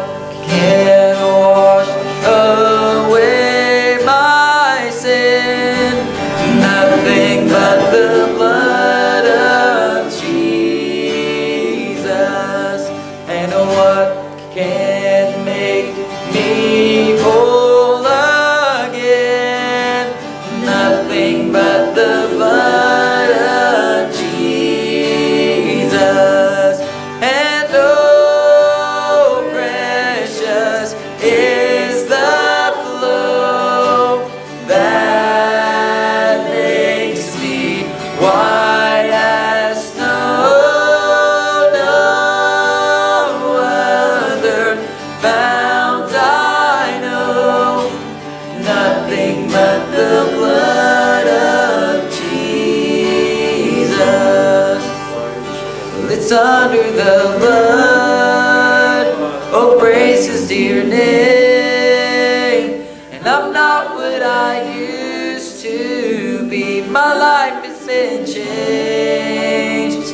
been changed.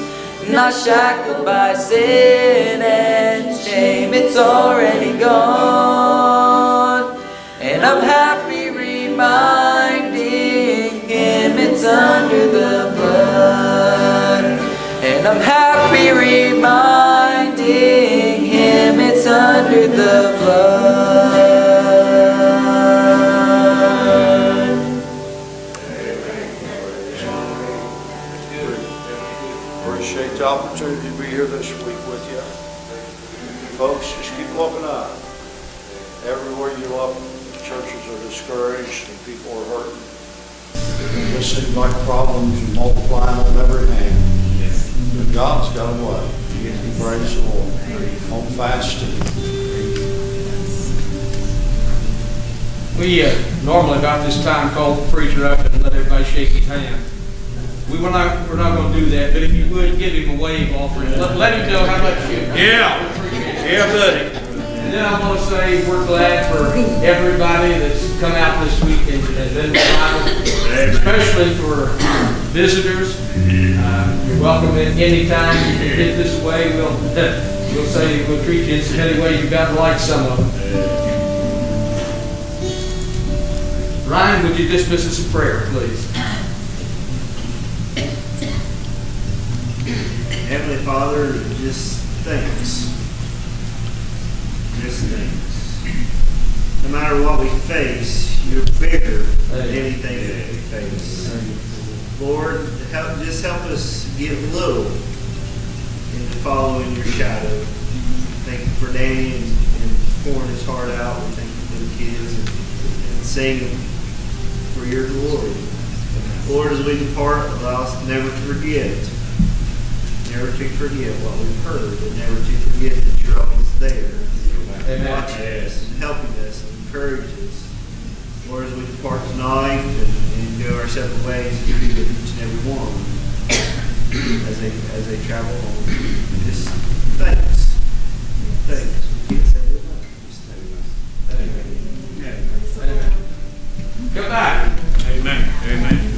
Not shackled by sin and shame. It's already gone. And I'm happy reminding Him it's under the blood. And I'm happy reminding Him it's under the blood. The opportunity to be here this week with you. Folks, just keep looking up. Everywhere you look, churches are discouraged and people are hurting. It just seems like problems multiplying on every hand. But God's got a way. Praise the Lord. On fasting. We uh, normally about this time call the preacher up and let everybody shake his hand. We were not, we're not gonna do that, but if you would, give him a wave offering. Let, let him know how much you. Yeah. Yeah, buddy. And then I want to say, we're glad for everybody that's come out this week and and been alive, especially for visitors. Uh, You're welcome at any time. You can get this way. We'll, [LAUGHS] we'll say, we'll treat you in any way you've got to like some of them. Ryan, would you dismiss us in prayer, please? Heavenly Father, just thanks. Just thanks. No matter what we face, you're bigger than anything that we face. Lord, help, just help us get low into following your shadow. Thank you for Danny and, and pouring his heart out. We thank you for the kids and, and singing for your glory. Lord, as we depart, allow us never to forget never to forget what we've heard, and never to forget that you're always there, Amen. watching us, and helping us, and encouraging us. Lord, as we depart tonight and, and go our separate ways, you be with each and every one as they as they travel home. Just thanks, thanks. We can't say enough. Just thanks. Amen. Good night.